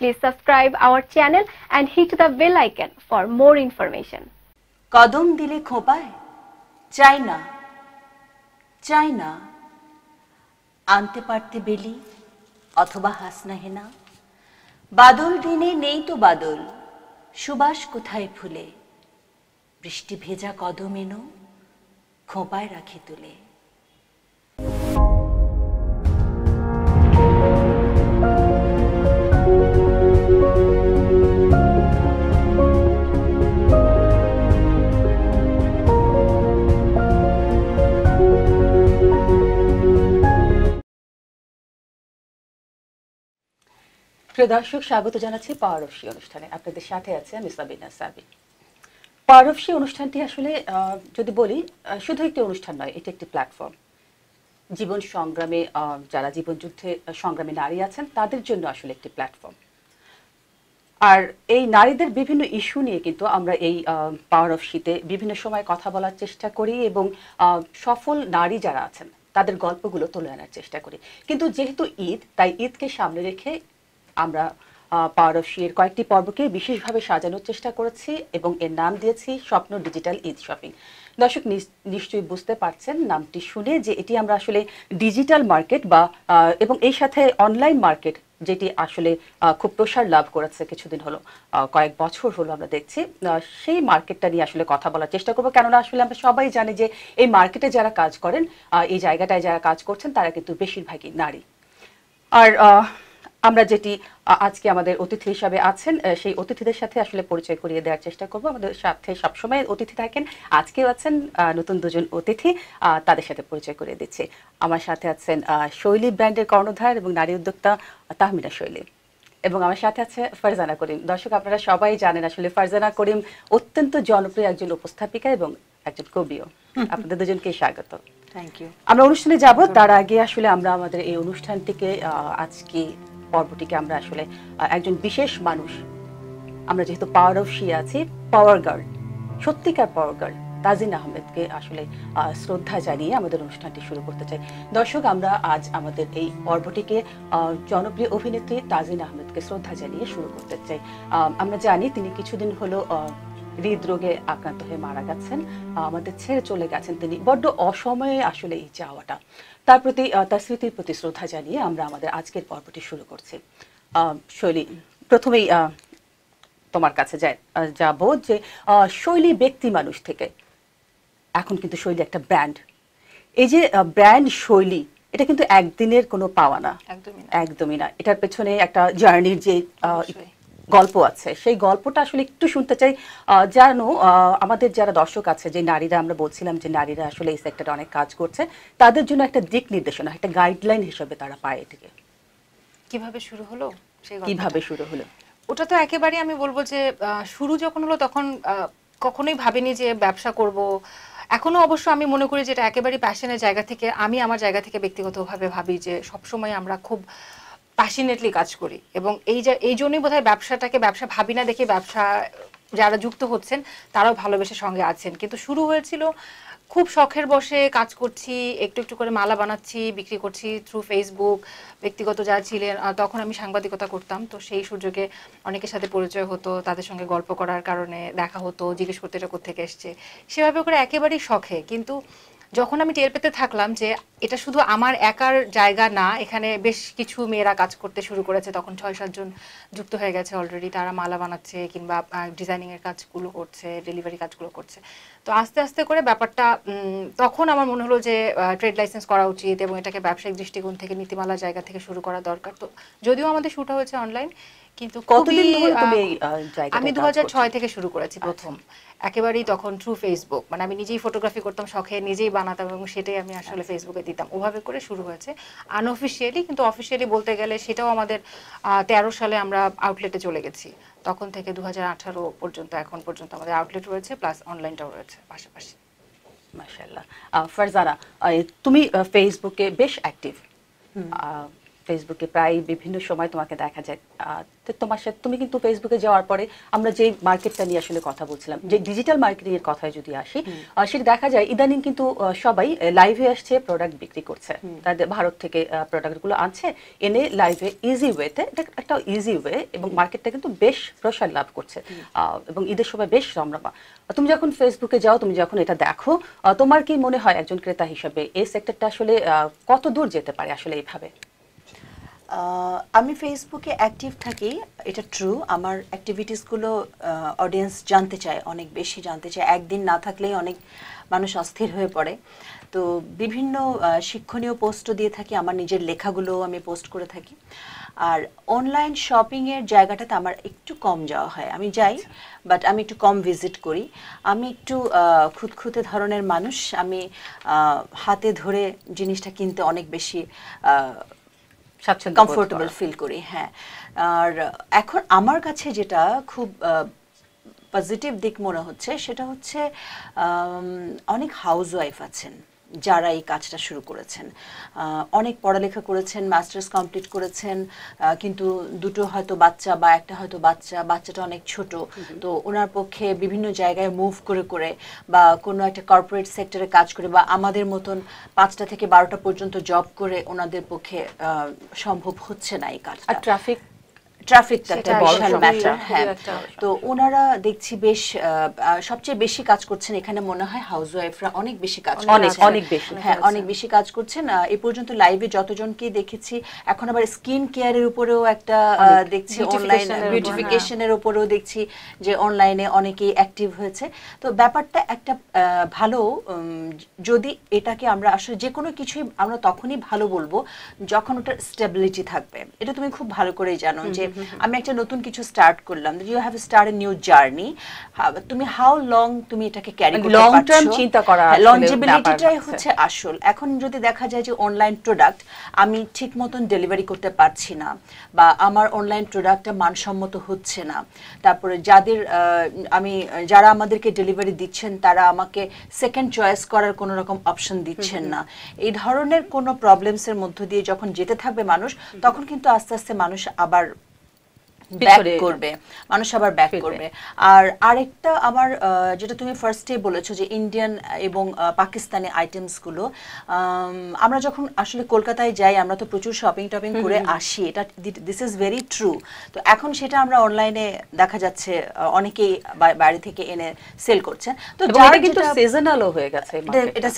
Please subscribe our channel and hit the bell icon for more information. কদম দিলে খোঁপায় চাই না চাই না আনতে পারতে বেলি অথবা হাসনা হেনা বাদল দিনে নেই তো বাদল, সুবাস কোথায় ফুলে? বৃষ্টি ভেজা কদম এনো, খোঁপায় রাখি তুলে। প্রিয় দর্শক, স্বাগত জানাচ্ছি পাওয়ারফসি অনুষ্ঠানে। আপনাদের সাথে আছে আমি সাবিনা সাবি। পাওয়ারফসি অনুষ্ঠানটি আসলে যদি বলি শুধু একটি অনুষ্ঠান নয়, এটি একটি প্ল্যাটফর্ম জীবন সংগ্রামে যারা জীবন যুদ্ধে সংগ্রামে নারী আছেন, তাদের জন্য আসলে একটি প্ল্যাটফর্ম আর এই নারীদের বিভিন্ন ইস্যু নিয়ে কিন্তু আমরা এই পাওয়ার অফ শীতে বিভিন্ন সময় কথা বলার চেষ্টা করি এবং সফল নারী যারা আছেন, তাদের গল্পগুলো তুলে আনার চেষ্টা করি। কিন্তু যেহেতু ঈদ, তাই ঈদকে সামনে রেখে আমরা পাওয়ার অফ এর কয়েকটি পর্বকে বিশেষভাবে সাজানোর চেষ্টা করেছি এবং এর নাম দিয়েছি স্বপ্ন ডিজিটাল ঈদ শপিং। দর্শক নিশ্চয়ই বুঝতে পারছেন নামটি শুনে যে এটি আমরা আসলে ডিজিটাল মার্কেট বা এবং এই সাথে অনলাইন মার্কেট যেটি আসলে খুব প্রসার লাভ করেছে কিছুদিন হলো কয়েক বছর হলো আমরা দেখছি সেই মার্কেটটা নিয়ে আসলে কথা বলার চেষ্টা করব। কেননা আসলে আমরা সবাই জানি যে এই মার্কেটে যারা কাজ করেন এই জায়গাটায় যারা কাজ করছেন তারা কিন্তু বেশিরভাগই নারী। আর আমরা যেটি আজকে আমাদের অতিথি হিসাবে আছেন সেই অতিথিদের সাথে আসলে পরিচয় করিয়ে দেওয়ার চেষ্টা করব। আমাদের সাথে সবসময় অতিথি থাকেন আজকেও আছেন নতুন দুজন অতিথি তাদের সাথে পরিচয় করিয়ে দিচ্ছি। আমার সাথে আছেন শৈলী ব্র্যান্ডের কর্ণধার এবং নারী উদ্যোক্তা তাহমিনা শৈলী। এবং আমার সাথে আছে ফারজানা করিম। দর্শক আপনারা সবাই জানেন আসলে ফারজানা করিম অত্যন্ত জনপ্রিয় একজন উপস্থাপিকা এবং একজন কবিও। আপনাদের দুজনকে স্বাগত। থ্যাংক ইউ আমরা অনুষ্ঠানে যাব তার আগে আসলে আমরা আমাদের এই অনুষ্ঠানটিকে আহ, আজকে পর্বটিকে আমরা আসলে একজন বিশেষ মানুষ, আমরা যেহেতু পাওয়ার অফ শি আছি পাওয়ার গার্ল সত্যিকার পাওয়ার গার্ল তাজিন আহমেদকে আসলে শ্রদ্ধা জানিয়ে আমাদের অনুষ্ঠানটি শুরু করতে চাই। দর্শক, আমরা আজ আমাদের এই পর্বটিকে জনপ্রিয় অভিনেত্রী তাজিন আহমেদকে শ্রদ্ধা জানিয়ে শুরু করতে চাই। আমরা জানি তিনি কিছুদিন হলো হৃদরোগে আক্রান্ত হয়ে মারা গেছেন। আমাদের ছেড়ে চলে গেছেন তিনি। বড্ড অসময়ে আসলে এই যাওয়াটা। তার প্রতি তার স্মৃতির প্রতি শ্রদ্ধা জানিয়ে আমরা আমাদের আজকের পর্বটি শুরু করছি। শৈলী প্রথমেই তোমার কাছে যাই যাব যে শৈলী ব্যক্তি মানুষ থেকে। এখন কিন্তু শৈলী একটা ব্র্যান্ড। এই যে ব্র্যান্ড শৈলী এটা কিন্তু একদিনের কোনো পাওয়া না। একদমই না। একদমই না। এটার পেছনে একটা জার্নির যে। গল্প আছে। সেই গল্পটা আসলে একটু শুনতে চাই। আহ, আমাদের যারা দর্শক আছে যে নারীরা আমরা বলছিলাম যে নারীরা আসলে এই সেক্টরে অনেক কাজ করছে তাদের জন্য একটা দিক নির্দেশনা একটা গাইডলাইন হিসেবে তারা পায় এটিকে। কীভাবে শুরু হলো কীভাবে শুরু হলো? ওটা তো একেবারে আমি বলব যে শুরু যখন হলো তখন কখনোই ভাবিনি যে ব্যবসা করব। এখনও অবশ্য আমি মনে করি যে এটা একেবারে প্যাশনের জায়গা থেকে আমি আমার জায়গা থেকে ব্যক্তিগতভাবে ভাবি যে সবসময় আমরা খুব প্যাশনেটলি কাজ করি। এবং এই যে, এই জন্যই বোধহয় ব্যবসাটাকে, ব্যবসা ভাবি না দেখে ব্যবসা যারা যুক্ত হচ্ছেন, তারাও ভালোবেসে সঙ্গে আছেন। কিন্তু শুরু হয়েছিল, খুব শখের বসে কাজ করছি, একটু একটু করে মালা বানাচ্ছি, বিক্রি করছি থ্রু ফেসবুক ব্যক্তিগত যারা ছিলেন তখন আমি সাংবাদিকতা করতাম। তো সেই সুযোগে অনেকের সাথে পরিচয় হতো, তাদের সঙ্গে গল্প করার কারণে দেখা হতো, জিজ্ঞেস করতে, এটা কোথেকে এসছে? সেভাবে করে একেবারেই শখে। কিন্তু যখন আমি টের পেতে থাকলাম যে এটা শুধু আমার একার জায়গা না, এখানে বেশ কিছু মেয়েরা কাজ করতে শুরু করেছে, তখন ছয় সাতজন যুক্ত হয়ে গেছে অলরেডি তারা মালা বানাচ্ছে কিংবা ডিজাইনিং এর কাজগুলো করছে ডেলিভারি কাজগুলো করছে। তো আস্তে আস্তে করে ব্যাপারটা তখন আমার মনে হলো যে ট্রেড লাইসেন্স করা উচিত এবং এটাকে ব্যবসায়িক দৃষ্টিকোণ থেকে নীতিমালা জায়গা থেকে শুরু করা দরকার। তো যদিও আমাদের শুট হয়েছে অনলাইন কিন্তু কতদিন ধরে তুমি আমি কাজ দু হাজার করছ? ছয় থেকে শুরু করেছি প্রথম। একেবারেই তখন থ্রু ফেসবুক মানে আমি নিজেই ফটোগ্রাফি করতাম শখে নিজেই বানাতাম এবং সেটাই আমি আসলে ফেসবুকে দিতাম। ওভাবে করে শুরু হয়েছে। আনঅফিসিয়ালি কিন্তু অফিসিয়ালি বলতে গেলে সেটাও আমাদের তেরো সালে আমরা আউটলেটে চলে গেছি। তখন থেকে দু হাজার আঠারো পর্যন্ত এখন পর্যন্ত আমাদের আউটলেট রয়েছে প্লাস অনলাইনটাও রয়েছে পাশাপাশি। মাশাআল্লাহ। আহ, ফারজানা তুমি ফেসবুকে বেশ অ্যাক্টিভ ফেসবুকে প্রায় বিভিন্ন সময় তোমাকে দেখা যায়। তো তোমার সাথে তুমি কিন্তু ফেসবুকে যাওয়ার পরে আমরা যে মার্কেটটা নিয়ে আসলে কথা বলছিলাম যে ডিজিটাল মার্কেটিং এর কথায় যদি আসি সেটা দেখা যায় ইদানিং কিন্তু সবাই লাইভে আসছে প্রোডাক্ট বিক্রি করছে। তাদের ভারত থেকে প্রোডাক্টগুলো আনছে এনে লাইভে ইজি ওয়েতে এটা একটা ইজি ওয়ে এবং মার্কেটটা কিন্তু বেশ প্রসার লাভ করছে। এবং ঈদের সময় বেশ রমরমা। তুমি যখন ফেসবুকে যাও তুমি যখন এটা দেখো তোমার কি মনে হয় একজন ক্রেতা হিসেবে এই সেক্টরটা আসলে কত দূর যেতে পারে আসলে এইভাবে? আমি ফেসবুকে অ্যাক্টিভ থাকি এটা ট্রু আমার অ্যাক্টিভিটিসগুলো অডিয়েন্স জানতে চায় অনেক বেশি জানতে চায়। একদিন না থাকলেই অনেক মানুষ অস্থির হয়ে পড়ে। তো বিভিন্ন শিক্ষণীয় পোস্টও দিয়ে থাকি আমার নিজের লেখাগুলোও আমি পোস্ট করে থাকি। আর অনলাইন শপিংয়ের জায়গাটাতে আমার একটু কম যাওয়া হয়। আমি যাই বাট আমি একটু কম ভিজিট করি। আমি একটু খুঁতখুঁতে ধরনের মানুষ। আমি হাতে ধরে জিনিসটা কিনতে অনেক বেশি স্বাচ্ছন্দ্য কমফোর্টেবল ফিল করি। হ্যাঁ। আর এখন আমার কাছে যেটা খুব পজিটিভ দিক মনে হচ্ছে সেটা হচ্ছে অনেক হাউস ওয়াইফ আছেন। যারা এই কাজটা শুরু করেছেন। অনেক পড়ালেখা করেছেন মাস্টার্স কমপ্লিট করেছেন কিন্তু দুটো হয়তো বাচ্চা বা একটা হয়তো বাচ্চা বাচ্চাটা অনেক ছোট। তো ওনার পক্ষে বিভিন্ন জায়গায় মুভ করে করে বা কোনো একটা কর্পোরেট সেক্টরে কাজ করে বা আমাদের মতন পাঁচটা থেকে বারোটা পর্যন্ত জব করে ওনাদের পক্ষে সম্ভব হচ্ছে না এই কাজটা। আর ট্রাফিক ট্রাফিকটা একটা সেটা বিশাল ম্যাটার হ্যাঁ। তো ওনারা দেখছি বেশ সবচেয়ে বেশি কাজ করছেন এখানে মনে হয় হাউস ওয়াইফরা অনেক বেশি কাজ অনেক। অনেক বেশি। হ্যাঁ অনেক বেশি কাজ করছেন। আহ, এ পর্যন্ত লাইভে যতজনকে দেখেছি এখন আবার স্কিন কেয়ারের উপরেও একটা দেখছি অনলাইন বিউটিফিকেশনের উপরেও দেখছি যে অনলাইনে অনেকেই অ্যাক্টিভ হয়েছে। তো ব্যাপারটা একটা ভালো যদি এটাকে আমরা আসলে যে কোনো কিছুই আমরা তখনই ভালো বলব যখন ওটার স্টেবিলিটি থাকবে। এটা তুমি খুব ভালো করেই জানো যে আমি একটা নতুন কিছু স্টার্ট করলাম। You have start a new journey তুমি হাউ লং তুমি এটাকে ক্যারি করতে পারছ? term চিন্তা করা আসলে লঞ্জিবিলিটিটাই হচ্ছে। আসল। এখন যদি দেখা যায় যে অনলাইন প্রোডাক্ট আমি ঠিক মতন ডেলিভারি করতে পারছি না বা আমার অনলাইন প্রোডাক্টটা মানসম্মত হচ্ছে না তারপরে যাদের আমি যারা আমাদেরকে ডেলিভারি দিচ্ছেন তারা আমাকে সেকেন্ড চয়েস করার কোনো রকম অপশন দিচ্ছেন না। এই ধরনের কোনো প্রবলেমসের মধ্য দিয়ে যখন যেতে থাকবে মানুষ তখন কিন্তু আস্তে আস্তে মানুষ আবার ব্যাক করবে। মানুষ আবার ব্যাক করবে। আর আরেকটা আমার যেটা তুমি ফার্স্টে বলেছ যে ইন্ডিয়ান এবং পাকিস্তানি আইটেমসগুলো আমরা যখন আসলে কলকাতায় যাই আমরা তো প্রচুর শপিং টপিং করে আসি। এটা দিস ইজ ভেরি ট্রু তো এখন সেটা আমরা অনলাইনে দেখা যাচ্ছে অনেকেই বা- বাইরে থেকে এনে সেল করছে তো যার কিন্তু সিজনালও হয়ে গেছে এটা- market-টা।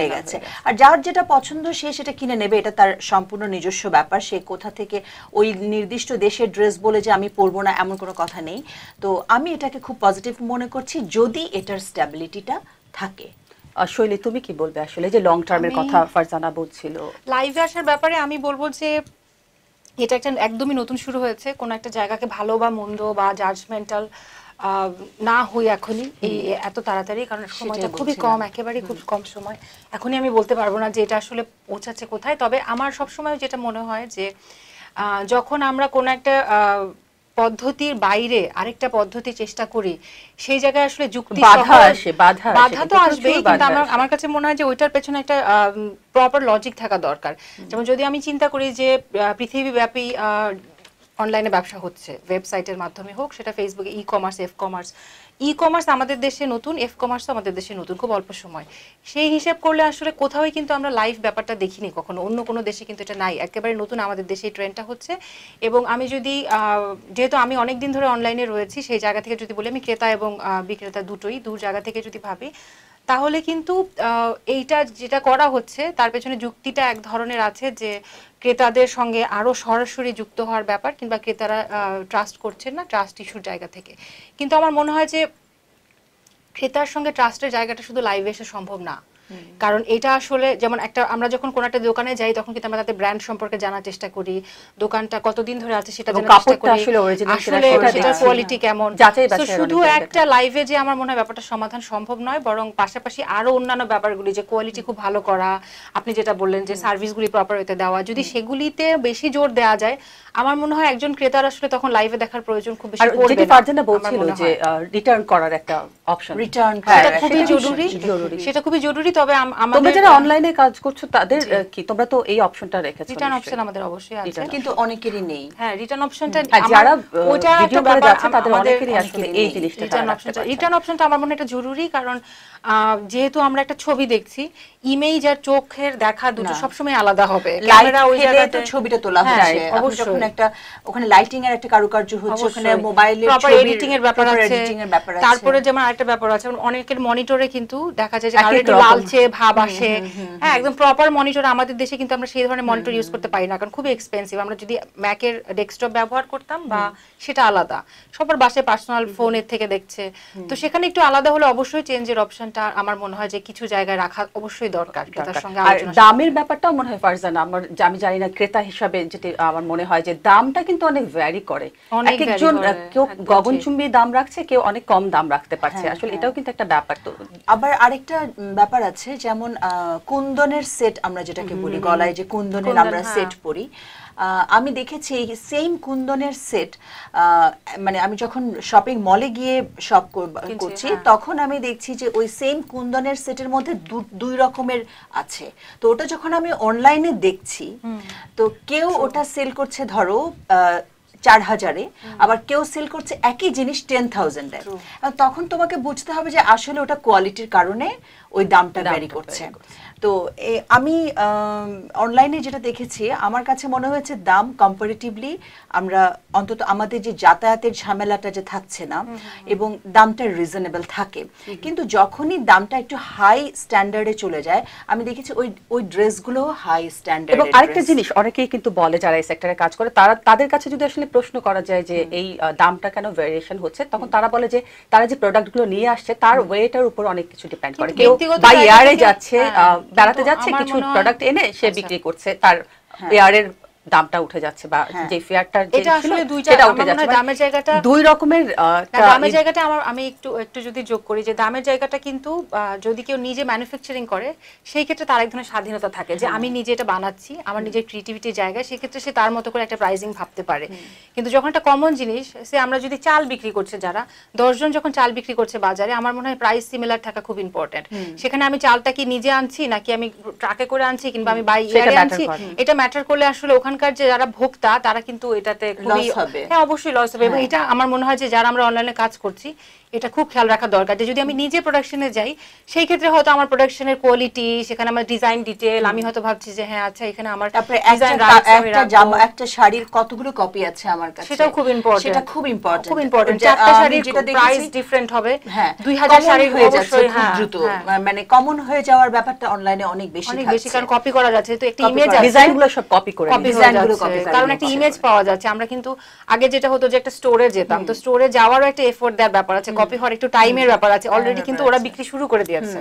হয়ে গেছে। আর যার যেটা পছন্দ সে সেটা কিনে নেবে। এটা তার সম্পূর্ণ নিজস্ব ব্যাপার। সে কোথা থেকে ওই নির্দিষ্ট দেশের ড্রেস বলে যে আমি পরবো না এমন কোনো কথা নেই। তো আমি এটাকে খুব পজিটিভ মনে করছি যদি এটার স্ট্যাবিলিটিটা থাকে। শৈলী তুমি কি বলবে আসলে যে লং টার্মের কথা ফারজানা বলছিল? লাইভে আসার ব্যাপারে আমি বলব যে এটা একটা একদমই নতুন শুরু হয়েছে। কোনো একটা জায়গাকে ভালো বা মন্দ বা জাজমেন্টাল না হই এখনই। এই এত তাড়াতাড়ি কারণ সময়টা খুবই কম একেবারেই খুব কম সময়। এখনই আমি বলতে পারব না যে এটা আসলে পৌঁছাচ্ছে কোথায়। তবে আমার সবসময় যেটা মনে হয় যে যখন আমরা কোনো একটা পদ্ধতির বাইরে আরেকটা পদ্ধতি চেষ্টা করি সেই জায়গায় আসলে যুক্তি বাধা আসে, বাধা বাধা তো আসবেই কিন্তু আমার আমার কাছে মনে হয় যে ওইটার পেছনে একটা প্রপার লজিক থাকা দরকার। যেমন যদি আমি চিন্তা করি যে আহ, পৃথিবীব্যাপী অনলাইনে ব্যবসা হচ্ছে ওয়েবসাইটের মাধ্যমে হোক সেটা ফেসবুকে e commerce F commerce e commerce আমাদের দেশে নতুন এফ কমার্সও আমাদের দেশে নতুন, খুব অল্প সময়। সেই হিসাব করলে আসলে কোথাওই কিন্তু আমরা লাইভ ব্যাপারটা দেখিনি কখনো, অন্য কোনো দেশে কিন্তু এটা নাই। একেবারে নতুন আমাদের দেশে এই ট্রেন্ডটা হচ্ছে। এবং আমি যদি যেহেতু আমি অনেক দিন ধরে অনলাইনে রয়েছি, সেই জায়গা থেকে যদি বলি, আমি ক্রেতা এবং বিক্রেতা দুটোই দু জায়গা থেকে যদি ভাবি তাহলে কিন্তু এইটা যেটা করা হচ্ছে, তার পেছনে যুক্তিটা এক ধরনের আছে যে ক্রেতাদের সঙ্গে আরও সরাসরি যুক্ত হওয়ার ব্যাপার কিংবা ক্রেতারা ট্রাস্ট করছেন না ট্রাস্ট ইস্যুর জায়গা থেকে। কিন্তু আমার মনে হয় যে ক্রেতার সঙ্গে ট্রাস্টের জায়গাটা শুধু লাইভে এসে সম্ভব না। কারণ এটা আসলে যেমন একটা আমরা যখন কোনো একটা দোকানে যাই তখন কিন্তু আমরা তাদের ব্র্যান্ড সম্পর্কে জানার চেষ্টা করি দোকানটা কতদিন ধরে আছে সেটা জানার চেষ্টা করি। আসলে সেটার কোয়ালিটি কেমন। শুধু একটা লাইভে যে আমার মনে হয় ব্যাপারটা সমাধান সম্ভব নয় বরং পাশাপাশি আরও অন্যান্য ব্যাপারগুলি যে কোয়ালিটি খুব ভালো করা আপনি যেটা বললেন যে সার্ভিসগুলি প্রপার হতে দেওয়া যদি সেগুলিতে বেশি জোর দেওয়া যায় আমার মনে হয় একজন ক্রেতার আসলে তখন লাইভে দেখার প্রয়োজন খুব বেশি পড়বে যেটি ফারজানা বলছিল যে রিটার্ন করার একটা অপশন রিটার্ন হ্যাঁ, সেটা খুবই জরুরি। সেটা খুবই জরুরি তবে আম- তোমরা যারা অনলাইনে কাজ করছ তাদের কি তোমরা তো এই অপশনটা রেখেছো রিটার্ন অপশন আমাদের অবশ্যই আছে। কিন্তু অনেকেরই নেই। হ্যাঁ রিটার্ন অপশনটা আর যারা ভিডিও করে যাচ্ছে তাদের অনেকেরই আসলে এই জিনিসটা রিটার্ন অপশনটা রিটার্ন অপশনটা আমার মনে হয় এটা জরুরি কারণ আহ, যেহেতু আমরা একটা ছবি দেখছি ইমেজ আর চোখের দেখা দুটো সবসময় আলাদা হবে। ক্যামেরা ওই ফেলে জায়গাতে তো ছবিটা তোলা হ্যাঁ, হচ্ছে। অবশ্যই। একটা ওখানে লাইটিং এর একটা কারুকার্য হচ্ছে ওখানে মোবাইলের এডিটিং এর ব্যাপার আছে। তারপরে যেমন আরেকটা ব্যাপার আছে অনেকের মনিটরে কিন্তু দেখা যায় যে একটু লালচে ভাব আসে। হ্যাঁ একদম প্রপার মনিটর আমাদের দেশে কিন্তু আমরা সেই ধরনের মনিটর ইউজ করতে পারি না কারণ খুবই এক্সপেন্সিভ আমরা যদি ম্যাকের ডেস্কটপ ব্যবহার করতাম বা সেটা আলাদা। সবার বাসায় পার্সোনাল ফোনের থেকে দেখছে। তো সেখানে একটু আলাদা হলে অবশ্যই চেঞ্জের অপশনটা আমার মনে হয় যে কিছু জায়গায় রাখা অবশ্যই দরকার ক্রেতার সঙ্গে আর দামের ব্যাপারটাও মনে হয় ফারজানা আমার আমি জানি না ক্রেতা হিসাবে যেটি আমার মনে হয় যে দামটা কিন্তু অনেক ভ্যারি করে। অনেক এক একজন কেউ গগনচুম্বি গগনচুম্বী দাম রাখছে কেউ অনেক কম দাম রাখতে পারছে। হ্যাঁ, আসলে হ্যাঁ। এটাও কিন্তু একটা ব্যাপার তো। আবার আরেকটা ব্যাপার আছে যেমন আহ, কুন্দনের সেট আমরা যেটাকে বলি গলায় যে কুন্দনের আমরা হ্যাঁ। সেট পরি আমি দেখেছি এই সেম কুন্দনের সেট মানে আমি যখন শপিং মলে গিয়ে শপ করছি হ্যাঁ। তখন আমি দেখছি যে ওই সেম কুন্দনের সেটের মধ্যে দুই রকমের আছে। তো ওটা যখন আমি অনলাইনে দেখছি তো কেউ ওটা সেল করছে ধরো আহ, চার হাজারে আবার কেউ সেল করছে একই জিনিস টেন থাউজেন্ডে তখন তোমাকে বুঝতে হবে যে আসলে ওটা কোয়ালিটির কারণে ওই দামটা ভ্যারি করছে। তো আমি অনলাইনে যেটা দেখেছি আমার কাছে মনে হয়েছে দাম কম্পারেটিভলি আমরা অন্তত আমাদের যে যাতায়াতের ঝামেলাটা যে থাকছে না এবং দামটা রিজনেবল থাকে। কিন্তু যখনই দামটা একটু হাই স্ট্যান্ডার্ডে চলে যায় আমি দেখেছি ওই ওই ড্রেসগুলো হাই স্ট্যান্ডার্ড এবং আরেকটা জিনিস অনেকেই কিন্তু বলে যারা এই সেক্টরে কাজ করে তারা তাদের কাছে যদি আসলে প্রশ্ন করা যায় যে এই দামটা কেন ভেরিয়েশন হচ্ছে তখন তারা বলে যে তারা যে প্রোডাক্টগুলো নিয়ে আসছে তার ওয়েটার উপর অনেক কিছু ডিপেন্ড করে। কেউ ব্যক্তিগত এয়ারে যাচ্ছে হ্যাঁ, আহ, বেড়াতে যাচ্ছে কিছু প্রোডাক্ট এনে সে আচ্ছা। বিক্রি করছে তার এয়ারের দামটা উঠে যাচ্ছে বা হ্যাঁ। যে ফেয়ারটার এটা আসলে দুইটা উঠে যাচ্ছে। মানে দামের জায়গাটা- দুই রকমের দামের জায়গাটা আমার আমি একটু একটু যদি যোগ করি যে দামের জায়গাটা কিন্তু যদি কেউ নিজে ম্যানুফ্যাকচারিং করে সেই ক্ষেত্রে তার এক ধরনের স্বাধীনতা থাকে যে আমি নিজে এটা বানাচ্ছি আমার নিজের ক্রিয়েটিভিটির জায়গায় সেই ক্ষেত্রে সে তার মতো করে একটা প্রাইজিং ভাবতে পারে। কিন্তু যখন একটা কমন জিনিস সে আমরা যদি চাল বিক্রি করছে যারা দশজন যখন চাল বিক্রি করছে বাজারে আমার মনে হয় প্রাইস সিমিলার থাকা খুব ইম্পর্টেন্ট সেখানে আমি চালটা কি নিজে আনছি নাকি আমি ট্রাকে করে আনছি কিংবা আমি বাই ইয়ারে আনছি? এটা ম্যাটার করলে আসলে ওখানকার যে যারা ভোক্তা তারা কিন্তু এটাতে খুবই হ্যাঁ অবশ্যই লস হবে। এবং এটা আমার মনে হয় যে যারা আমরা অনলাইনে কাজ করছি এটা খুব খেয়াল রাখা দরকার যে যদি আমি নিজে প্রোডাকশনে যাই সেই ক্ষেত্রে হয়তো আমার প্রোডাকশনের কোয়ালিটি সেখানে আমার ডিজাইন ডিটেল আমি হয়তো ভাবছি যে হ্যাঁ আচ্ছা এখানে আমার তারপরে একটা। জামা শাড়ির কতগুলো কপি আছে আমার কাছে? সেটাও খুব ইম্পর্টেন্ট সেটা খুব ইম্পর্টেন্ট খুব ইম্পর্টেন্ট চারটা শাড়ির যেটা প্রাইস ডিফারেন্ট হবে। হ্যাঁ দুই হাজার common শাড়ির হয়ে যাচ্ছে খুব হ্যাঁ দ্রুত। হ্যাঁ। মানে কমন হয়ে যাওয়ার ব্যাপারটা অনলাইনে অনেক বেশি অনেক বেশি কারণ কপি করা যাচ্ছে তো একটা ইমেজ ডিজাইনগুলো সব কপি করে কপি ডিজাইনগুলো copy করে কারণ একটা ইমেজ পাওয়া যাচ্ছে। আমরা কিন্তু আগে যেটা হতো যে একটা স্টোরে যেতাম তো স্টোরে যাওয়ারও একটা এফোর্ট দেওয়ার ব্যাপার আছে। কপি হওয়ার একটু টাইমের ব্যাপার আছে। অলরেডি কিন্তু ওরা বিক্রি শুরু করে দিয়েছে।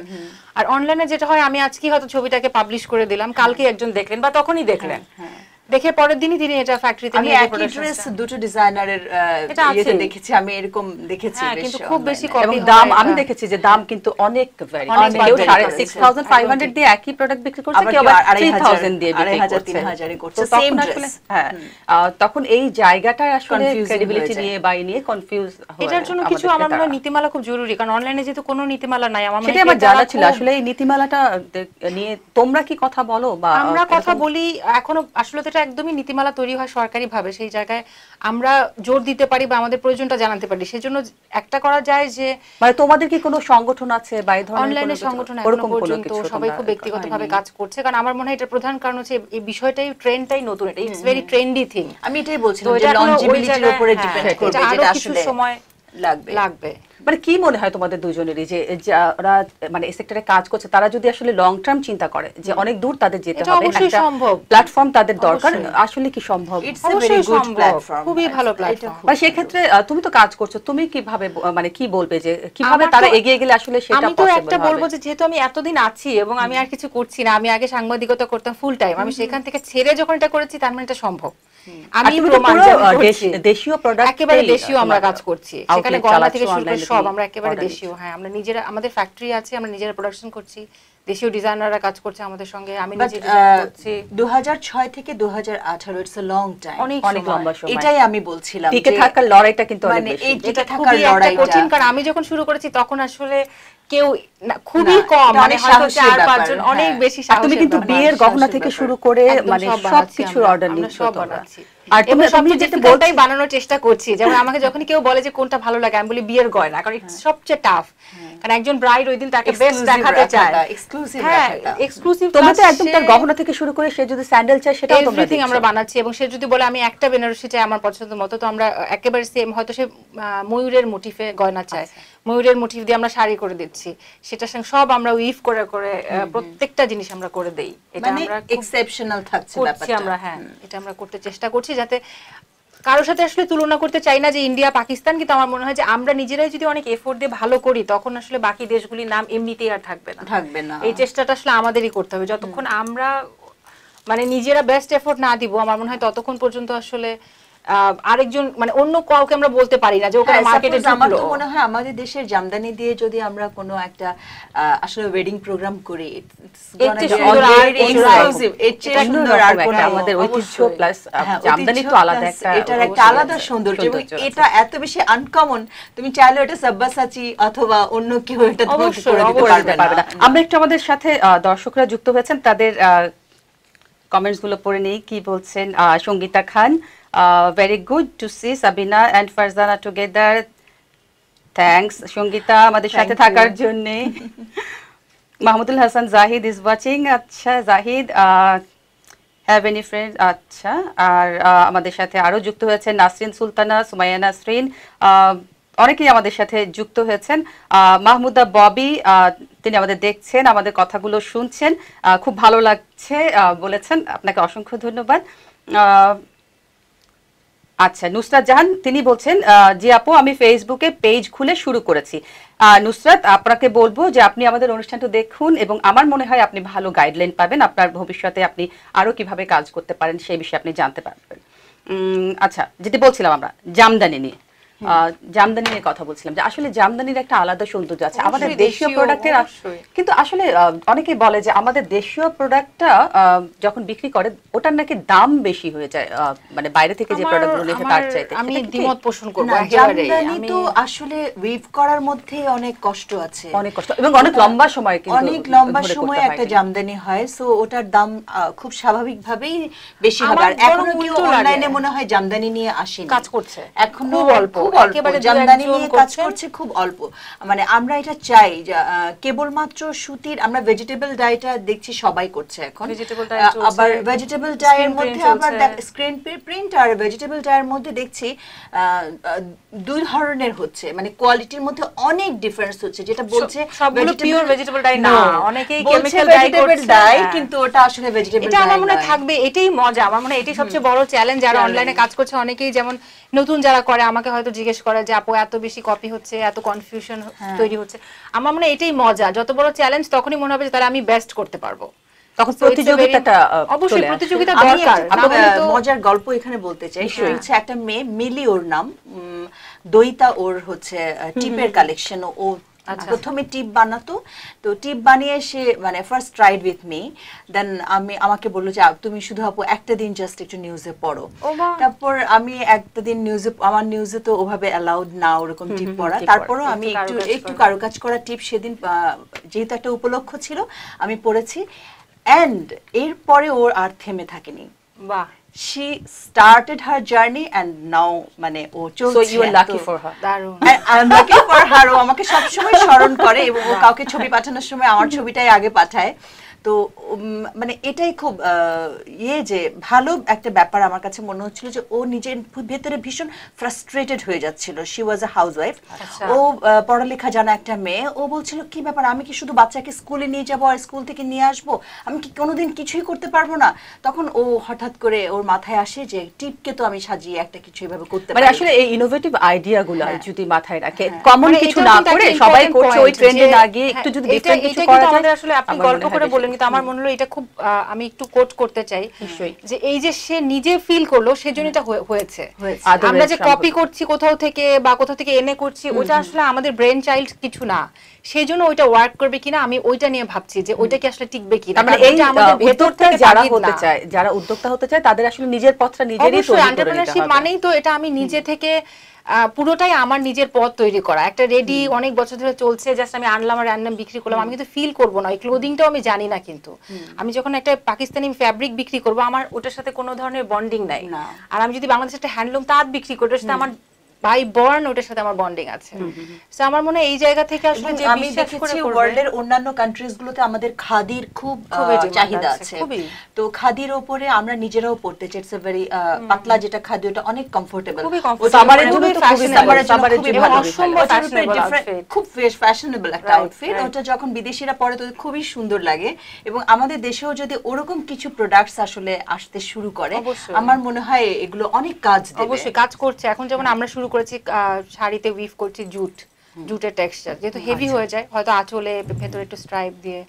আর অনলাইনে যেটা হয় আমি আজকে হয়তো ছবিটাকে পাবলিশ করে দিলাম। কালকে একজন দেখলেন বা তখনই দেখলেন। দেখে পরের দিনই তিনি এটা ফ্যাক্টরিতে নিয়ে একই ড্রেস দুটো ডিজাইনারের ইয়েতে দেখেছি আমি এরকম দেখেছি হ্যাঁ, কিন্তু খুব বেশি online-এ। এবং দাম আমি দেখেছি যে দাম কিন্তু অনেক ভ্যারি অনেক কেউ vary সাড়ে করেছে। সিক্স থাউজেন্ড ফাইভ হান্ড্রেড দিয়ে একই প্রোডাক্ট বিক্রি করছে কেউ আবার আড়াই থ্রি হাজার, থাউজেন্ড দিয়ে বিক্রি করছে। তিন হাজারে করছে। তো তখন Same হ্যাঁ তখন এই জায়গাটা আসলে ক্রেডিবিলিটি নিয়ে বাই নিয়ে কনফিউজ এটার জন্য কিছু আমার মনে হয় নীতিমালা খুব জরুরি কারণ অনলাইনে যেহেতু কোনো নীতিমালা নাই আমার মনে হয় আমার জানা ছিল। আসলে এই নীতিমালাটা নিয়ে তোমরা কি কথা বলো বা আমরা কথা বলি এখনও আসলে তো একদমই নীতিমালা তৈরি হয় সরকারি ভাবে সেই জায়গায় আমরা জোর দিতে পারি বা আমাদের প্রয়োজনটা জানাতে পারি। সেজন্য একটা করা যায় যে মানে তোমাদের কি কোনো সংগঠন আছে বা এই ধরনের অনলাইনে সংগঠন এখনও পর্যন্ত সবাই খুব ব্যক্তিগতভাবে? কাজ করছে। কারণ আমার মনে হয় এটা প্রধান কারণ হচ্ছে এই বিষয়টাই ট্রেন্ডটাই নতুন। এটা ইটস ভেরি ট্রেন্ডি থিং আমি এটাই বলছিলাম যে লঞ্জিবিলিটির উপরে হ্যাঁ, ডিপেন্ড করবে আরও যেটা আসলে সময় লাগবে। লাগবে। মানে কি মনে হয় তোমাদের দুজনেরই যে যারা মানে এই সেক্টরে কাজ করছে তারা যদি আসলে লং টার্ম চিন্তা করে যে অনেক দূর তাদের যেতে হবে একটা সম্ভব। প্ল্যাটফর্ম তাদের দরকার আসলে কি সম্ভব? অবশ্যই প্ল্যাটফর্ম খুবই ভালো platform। মানে সেক্ষেত্রে আহ, তুমি তো কাজ করছ তুমি কীভাবে মানে কি বলবে যে কীভাবে তারা এগিয়ে গেলে আসলে সেটা আমি তো একটা বলব যে যেহেতু আমি এতদিন আছি এবং আমি আর কিছু করছি না আমি আগে সাংবাদিকতা করতাম ফুল টাইম আমি সেখান থেকে ছেড়ে যখন এটা করেছি তার মানে এটা সম্ভব। আমি প্রমাণ দেশীয় প্রোডাক্ট একেবারে দেশীয় আমরা কাজ করছি। সেখানে গয়না থেকে শুরু করে সব আমরা একেবারে দেশীয় হ্যাঁ আমরা নিজেরা আমাদের ফ্যাক্টরি আছে আমরা নিজেরা প্রোডাকশন করছি দেশীয় ডিজাইনাররা কাজ করছে আমাদের সঙ্গে আমি নিজে করছি। দু হাজার ছয় থেকে দু হাজার আঠারো ইটস লং টাইম অনেক লম্বা সময়। এটাই আমি বলছিলাম টিকে থাকার লড়াইটা কিন্তু অনেক মানে বেশি। টিকে এটা থাকার লড়াইটা। কঠিন কারণ আমি যখন শুরু করেছি তখন আসলে কেউ খুবই কম মানে হয়তো চার পাঁচজন অনেক হ্যাঁ। বেশি আর তুমি কিন্তু বিয়ের গহনা থেকে শুরু করে মানে সব সব বানাচ্ছি আমরা, অর্ডার নিচ্ছ সব বানাচ্ছি। আর তুমি যেটা বলছো বানানোর চেষ্টা করছি। যেমন আমাকে যখন কেউ বলে যে কোনটা ভালো লাগে আমি বলি বিয়ের গয়না কারণ it's সবচেয়ে টাফ কারণ একজন ব্রাইড ওই দিন তাকে বেস্ট দেখাতে চায়। exclusive হ্যাঁ এক্সক্লুসিভ তোমরা তো একদম তার গহনা থেকে শুরু করে সে যদি স্যান্ডেল চায় সেটাও তোমরা এভরিথিং আমরা বানাচ্ছি এবং সে যদি বলে আমি একটা বেনারসি চাই আমার পছন্দ মতো তো আমরা একেবারে সেম হয়তো সে ময়ূরের মোটিফে গয়না চায়। আচ্ছা। ময়ূরের মোটিফ দিয়ে আমরা শাড়ি করে দিচ্ছি। সেটার সঙ্গে সব আমরা উইভ করে করে প্রত্যেকটা জিনিস আমরা করে দেই। এটা মানে আমরা এক্সেপশনাল থাকছে ব্যাপারটা। আমরা হ্যাঁ এটা আমরা করতে চেষ্টা করছি। যাতে কারোর সাথে আসলে তুলনা করতে চাই না যে ইন্ডিয়া পাকিস্তান কিন্তু আমার মনে হয় যে আমরা নিজেরাই যদি অনেক এফোর্ট দিয়ে ভালো করি তখন আসলে বাকি দেশগুলির নাম এমনিতেই আর থাকবে না। থাকবে না। এই চেষ্টাটা আসলে আমাদেরই করতে হবে। যতক্ষণ আমরা মানে নিজেরা বেস্ট এফোর্ট না দিব আমার মনে হয় ততক্ষণ পর্যন্ত আসলে আরেকজন মানে অন্য কাউকে আমরা বলতে পারি না যে ওখানে মার্কেটে আমার তো মনে হয় আমাদের দেশের জামদানি দিয়ে যদি আমরা কোনো একটা আসলে ওয়েডিং প্রোগ্রাম করি এটা সুন্দর আর অন্যরকম কোনো একটা আমাদের ঐতিহ্য প্লাস জামদানি তো আলাদা একটা এটার একটা আলাদা সৌন্দর্য। এবং এটা এত বেশি আনকমন তুমি চাইলে এটা সাব্বাসাচি অথবা অন্য কেউ এটা পারবে না। আমরা একটু আমাদের সাথে দর্শকরা যুক্ত হয়েছেন তাদের কমেন্টসগুলো পড়ে নেই কি বলছেন Sangeeta Khan very good to see Sabina and Farzana together thanks Sangeeta আমাদের সাথে থাকার জন্য। মাহমুদুল হাসান জাহিদ ইজ ওয়াচিং আচ্ছা জাহিদ হ্যাভ এনি ফ্রেন্ড আচ্ছা আর আমাদের সাথে আরও যুক্ত হয়েছেন নাসরিন সুলতানা সুমাইয়া নাসরিন। অনেকেই আমাদের সাথে যুক্ত হয়েছেন। আহ, মাহমুদা ববি তিনি আমাদের দেখছেন আমাদের কথাগুলো শুনছেন। খুব ভালো লাগছে আহ, বলেছেন। আপনাকে অসংখ্য ধন্যবাদ। আচ্ছা নুসরাত জাহান, তিনি বলছেন যে আপু, আমি ফেসবুকে পেজ খুলে শুরু করেছি। নুসরাত, আপনাকে বলব যে আপনি আমাদের অনুষ্ঠানটা দেখুন এবং আমার মনে হয় আপনি ভালো গাইডলাইন পাবেন। আপনার ভবিষ্যতে আপনি আরও কীভাবে কাজ করতে পারেন সেই বিষয়ে আপনি জানতে পারবেন। আচ্ছা যেটি বলছিলাম আমরা, জামদানি নিয়ে। জামদানি নিয়ে কথা বলছিলাম যে আসলে জামদানির একটা আলাদা সৌন্দর্য আছে। আমাদের দেশীয় প্রোডাক্টের কিন্তু আসলে অনেকে বলে যে আমাদের দেশীয় প্রোডাক্টটা যখন বিক্রি করে ওটার নাকি দাম বেশি হয়ে যায় মানে বাইরে থেকে যে প্রোডাক্টগুলো এসে তার চাইতে। আমি দ্বিমত পোষণ করব জামদানি তো আসলে উইভ করার মধ্যে অনেক কষ্ট আছে। অনেক কষ্ট। এবং অনেক লম্বা সময় কিন্তু অনেক লম্বা সময় একটা জামদানি হয় সো ওটার দাম আহ, খুব স্বাভাবিকভাবেই বেশি হবে। আর এখনও কেউ অনলাইনে মনে হয় জামদানি নিয়ে আসেনি। কাজ করছে। এখনও খুব অল্প। একেবারে জামদানি নিয়ে কাজ করছে খুব অল্প। মানে আমরা এটা চাই কেবলমাত্র সুতির আমরা ভেজিটেবল ডাইটা দেখছি সবাই করছে এখন। Vegetable dye আহ, চলছে, আবার ভেজিটেবল ডাইয়ের মধ্যে আবার স্ক্রিন প্রিন্ট আর ভেজিটেবল ডাইয়ের মধ্যে দেখছি আহ, আহ, দুই ধরনের হচ্ছে। মানে কোয়ালিটির মধ্যে অনেক ডিফারেন্স হচ্ছে যেটা বলছে সবগুলো vegetable না, অনেকেই dye, হ্যাঁ। কিন্তু ওটা আসলে ভেজিটেবল এটা আমার মনে থাকবে এটাই মজা আমার মনে হয় এটাই সবচেয়ে বড় চ্যালেঞ্জ যারা অনলাইনে কাজ করছে অনেকেই যেমন নতুন যারা করে আমাকে হয়তো জিজ্ঞেস করে যে আপু এত বেশি কপি হচ্ছে এত কনফিউশন হ্যাঁ। তৈরি হচ্ছে আমার মনে হয় এটাই মজা যত বড় চ্যালেঞ্জ তখনই মনে হবে যে তাহলে আমি বেস্ট করতে পারব তখন প্রতিযোগিতাটা অবশ্যই প্রতিযোগিতা দরকার মজার গল্প এখানে বলতে চাই হ্যাঁ। হচ্ছে একটা মেয়ে মিলি ওর নাম দইতা ওর হচ্ছে টিপের কালেকশন ও। প্রথমে টিপ বানাতো। তো টিপ বানিয়ে সে মানে first tried with me then আমি আমাকে বলল যে তুমি শুধু আপু একটা দিন জাস্ট একটু নিউজে পড়ো। তারপর আমি একটা দিন নিউজে আমার নিউজে তো ওভাবে অ্যালাউড না ওরকম টিপ পড়া। তারপরও আমি একটু একটু কারুকাজ করা। টিপ সেদিন যেহেতু একটা উপলক্ষ ছিল আমি পড়েছি। অ্যান্ড এরপরে ওর আর থেমে থাকেনি। বাহ। She started her journey and now মানে ও So you are lucky for her. দারুণ i am lucky for her ও আমাকে সবসময় স্মরণ করে এবং ও কাউকে ছবি পাঠানোর সময় আমার ছবিটাই আগে পাঠায় তো মানে এটাই খুব ইয়ে যে ভালো একটা ব্যাপার আমার কাছে মনে হচ্ছিল যে ও নিজের ভেতরে ভীষণ ফ্রাস্ট্রেটেড হয়ে যাচ্ছিল। She was a housewife. ও পড়ালেখা জানা একটা মেয়ে। ও বলছিল কি ব্যাপার? আমি কি শুধু বাচ্চাকে স্কুলে নিয়ে যাব আর স্কুল থেকে নিয়ে আসব? আমি কি কোনোদিন কিছুই করতে পারব না? তখন ও হঠাৎ করে ওর মাথায় আসে যে টিপকে তো আমি সাজিয়ে একটা কিছু এভাবে করতে মানে পারি। আসলে এই ইনোভেটিভ আইডিয়া গুলো হ্যাঁ। যদি মাথায় রাখে কমন মানে কিছু না করে সবাই করছে ওই ট্রেন্ডে না গিয়ে একটু হ্যাঁ, যদি ডিফারেন্ট কিছু করা যায় আসলে আপনি গল্প করে বলেন কিন্তু আমার মনে হলো এটা খুব আমি একটু কোট করতে চাই যে এই যে সে নিজে ফিল করল সেজন্য এটা হয়েছে। আমরা যে কপি করছি কোথাও থেকে বা কোথাও থেকে এনে করছি ওটা আসলে আমাদের ব্রেন চাইল্ড কিছু না। সেই জন্য ওইটা ওয়ার্ক করবে কিনা আমি ওইটা নিয়ে ভাবছি যে ওইটা কি আসলে টিকবে কিনা। মানে এই আমাদের ভেতর থেকে যারা হতে চায় যারা উদ্যোক্তা হতে চায় তাদের আসলে নিজের পথটা নিজেরই তৈরি করে এন্টারপ্রেনারশিপ হবে। মানেই তো এটা আমি নিজে থেকে পুরোটাই আমার নিজের পথ তৈরি করা। একটা রেডি অনেক বছর ধরে চলছে জাস্ট আমি আনলাম আর আনলাম বিক্রি করলাম। আমি কিন্তু ফিল করব না ওই ক্লোদিংটাও আমি জানি না কিন্তু। আমি যখন একটা পাকিস্তানি ফ্যাব্রিক বিক্রি করব আমার ওটার সাথে কোনো ধরনের বন্ডিং নাই। আর আমি যদি বাংলাদেশে একটা হ্যান্ডলুম তাঁত বিক্রি করি ওটার সাথে আমার বাই বর্ন ওটার সাথে আমার বন্ডিং আছে। তো আমার মনে হয় এই জায়গা থেকে আসলে যে আমি দেখেছি ওয়ার্ল্ডের অন্যান্য কান্ট্রিজ গুলোতে আমাদের খাদির খুব খুবই চাহিদা আছে, তো খাদির ওপরে আমরা নিজেরাও পড়তে চাই। ইটস ভেরি পাতলা যেটা খাদি ওটা অনেক কমফোর্টেবল সামারের জন্য খুবই সামারের জন্য। খুব ফ্যাশনেবল একটা আউটফিট ওটা যখন বিদেশিরা পরে তো খুবই সুন্দর লাগে। এবং আমাদের দেশেও যদি ওরকম কিছু প্রোডাক্টস আসলে আসতে শুরু করে আমার মনে হয় এগুলো অনেক কাজ দেবে। অবশ্যই কাজ করছে। এখন যেমন আমরা শুরু করেছি শাড়িতে উইভ করছি জুট জুটের টেক্সচার যেহেতু হেভি হয়ে যায় হয়তো আঁচলে ভেতরে একটু স্ট্রাইপ দিয়ে।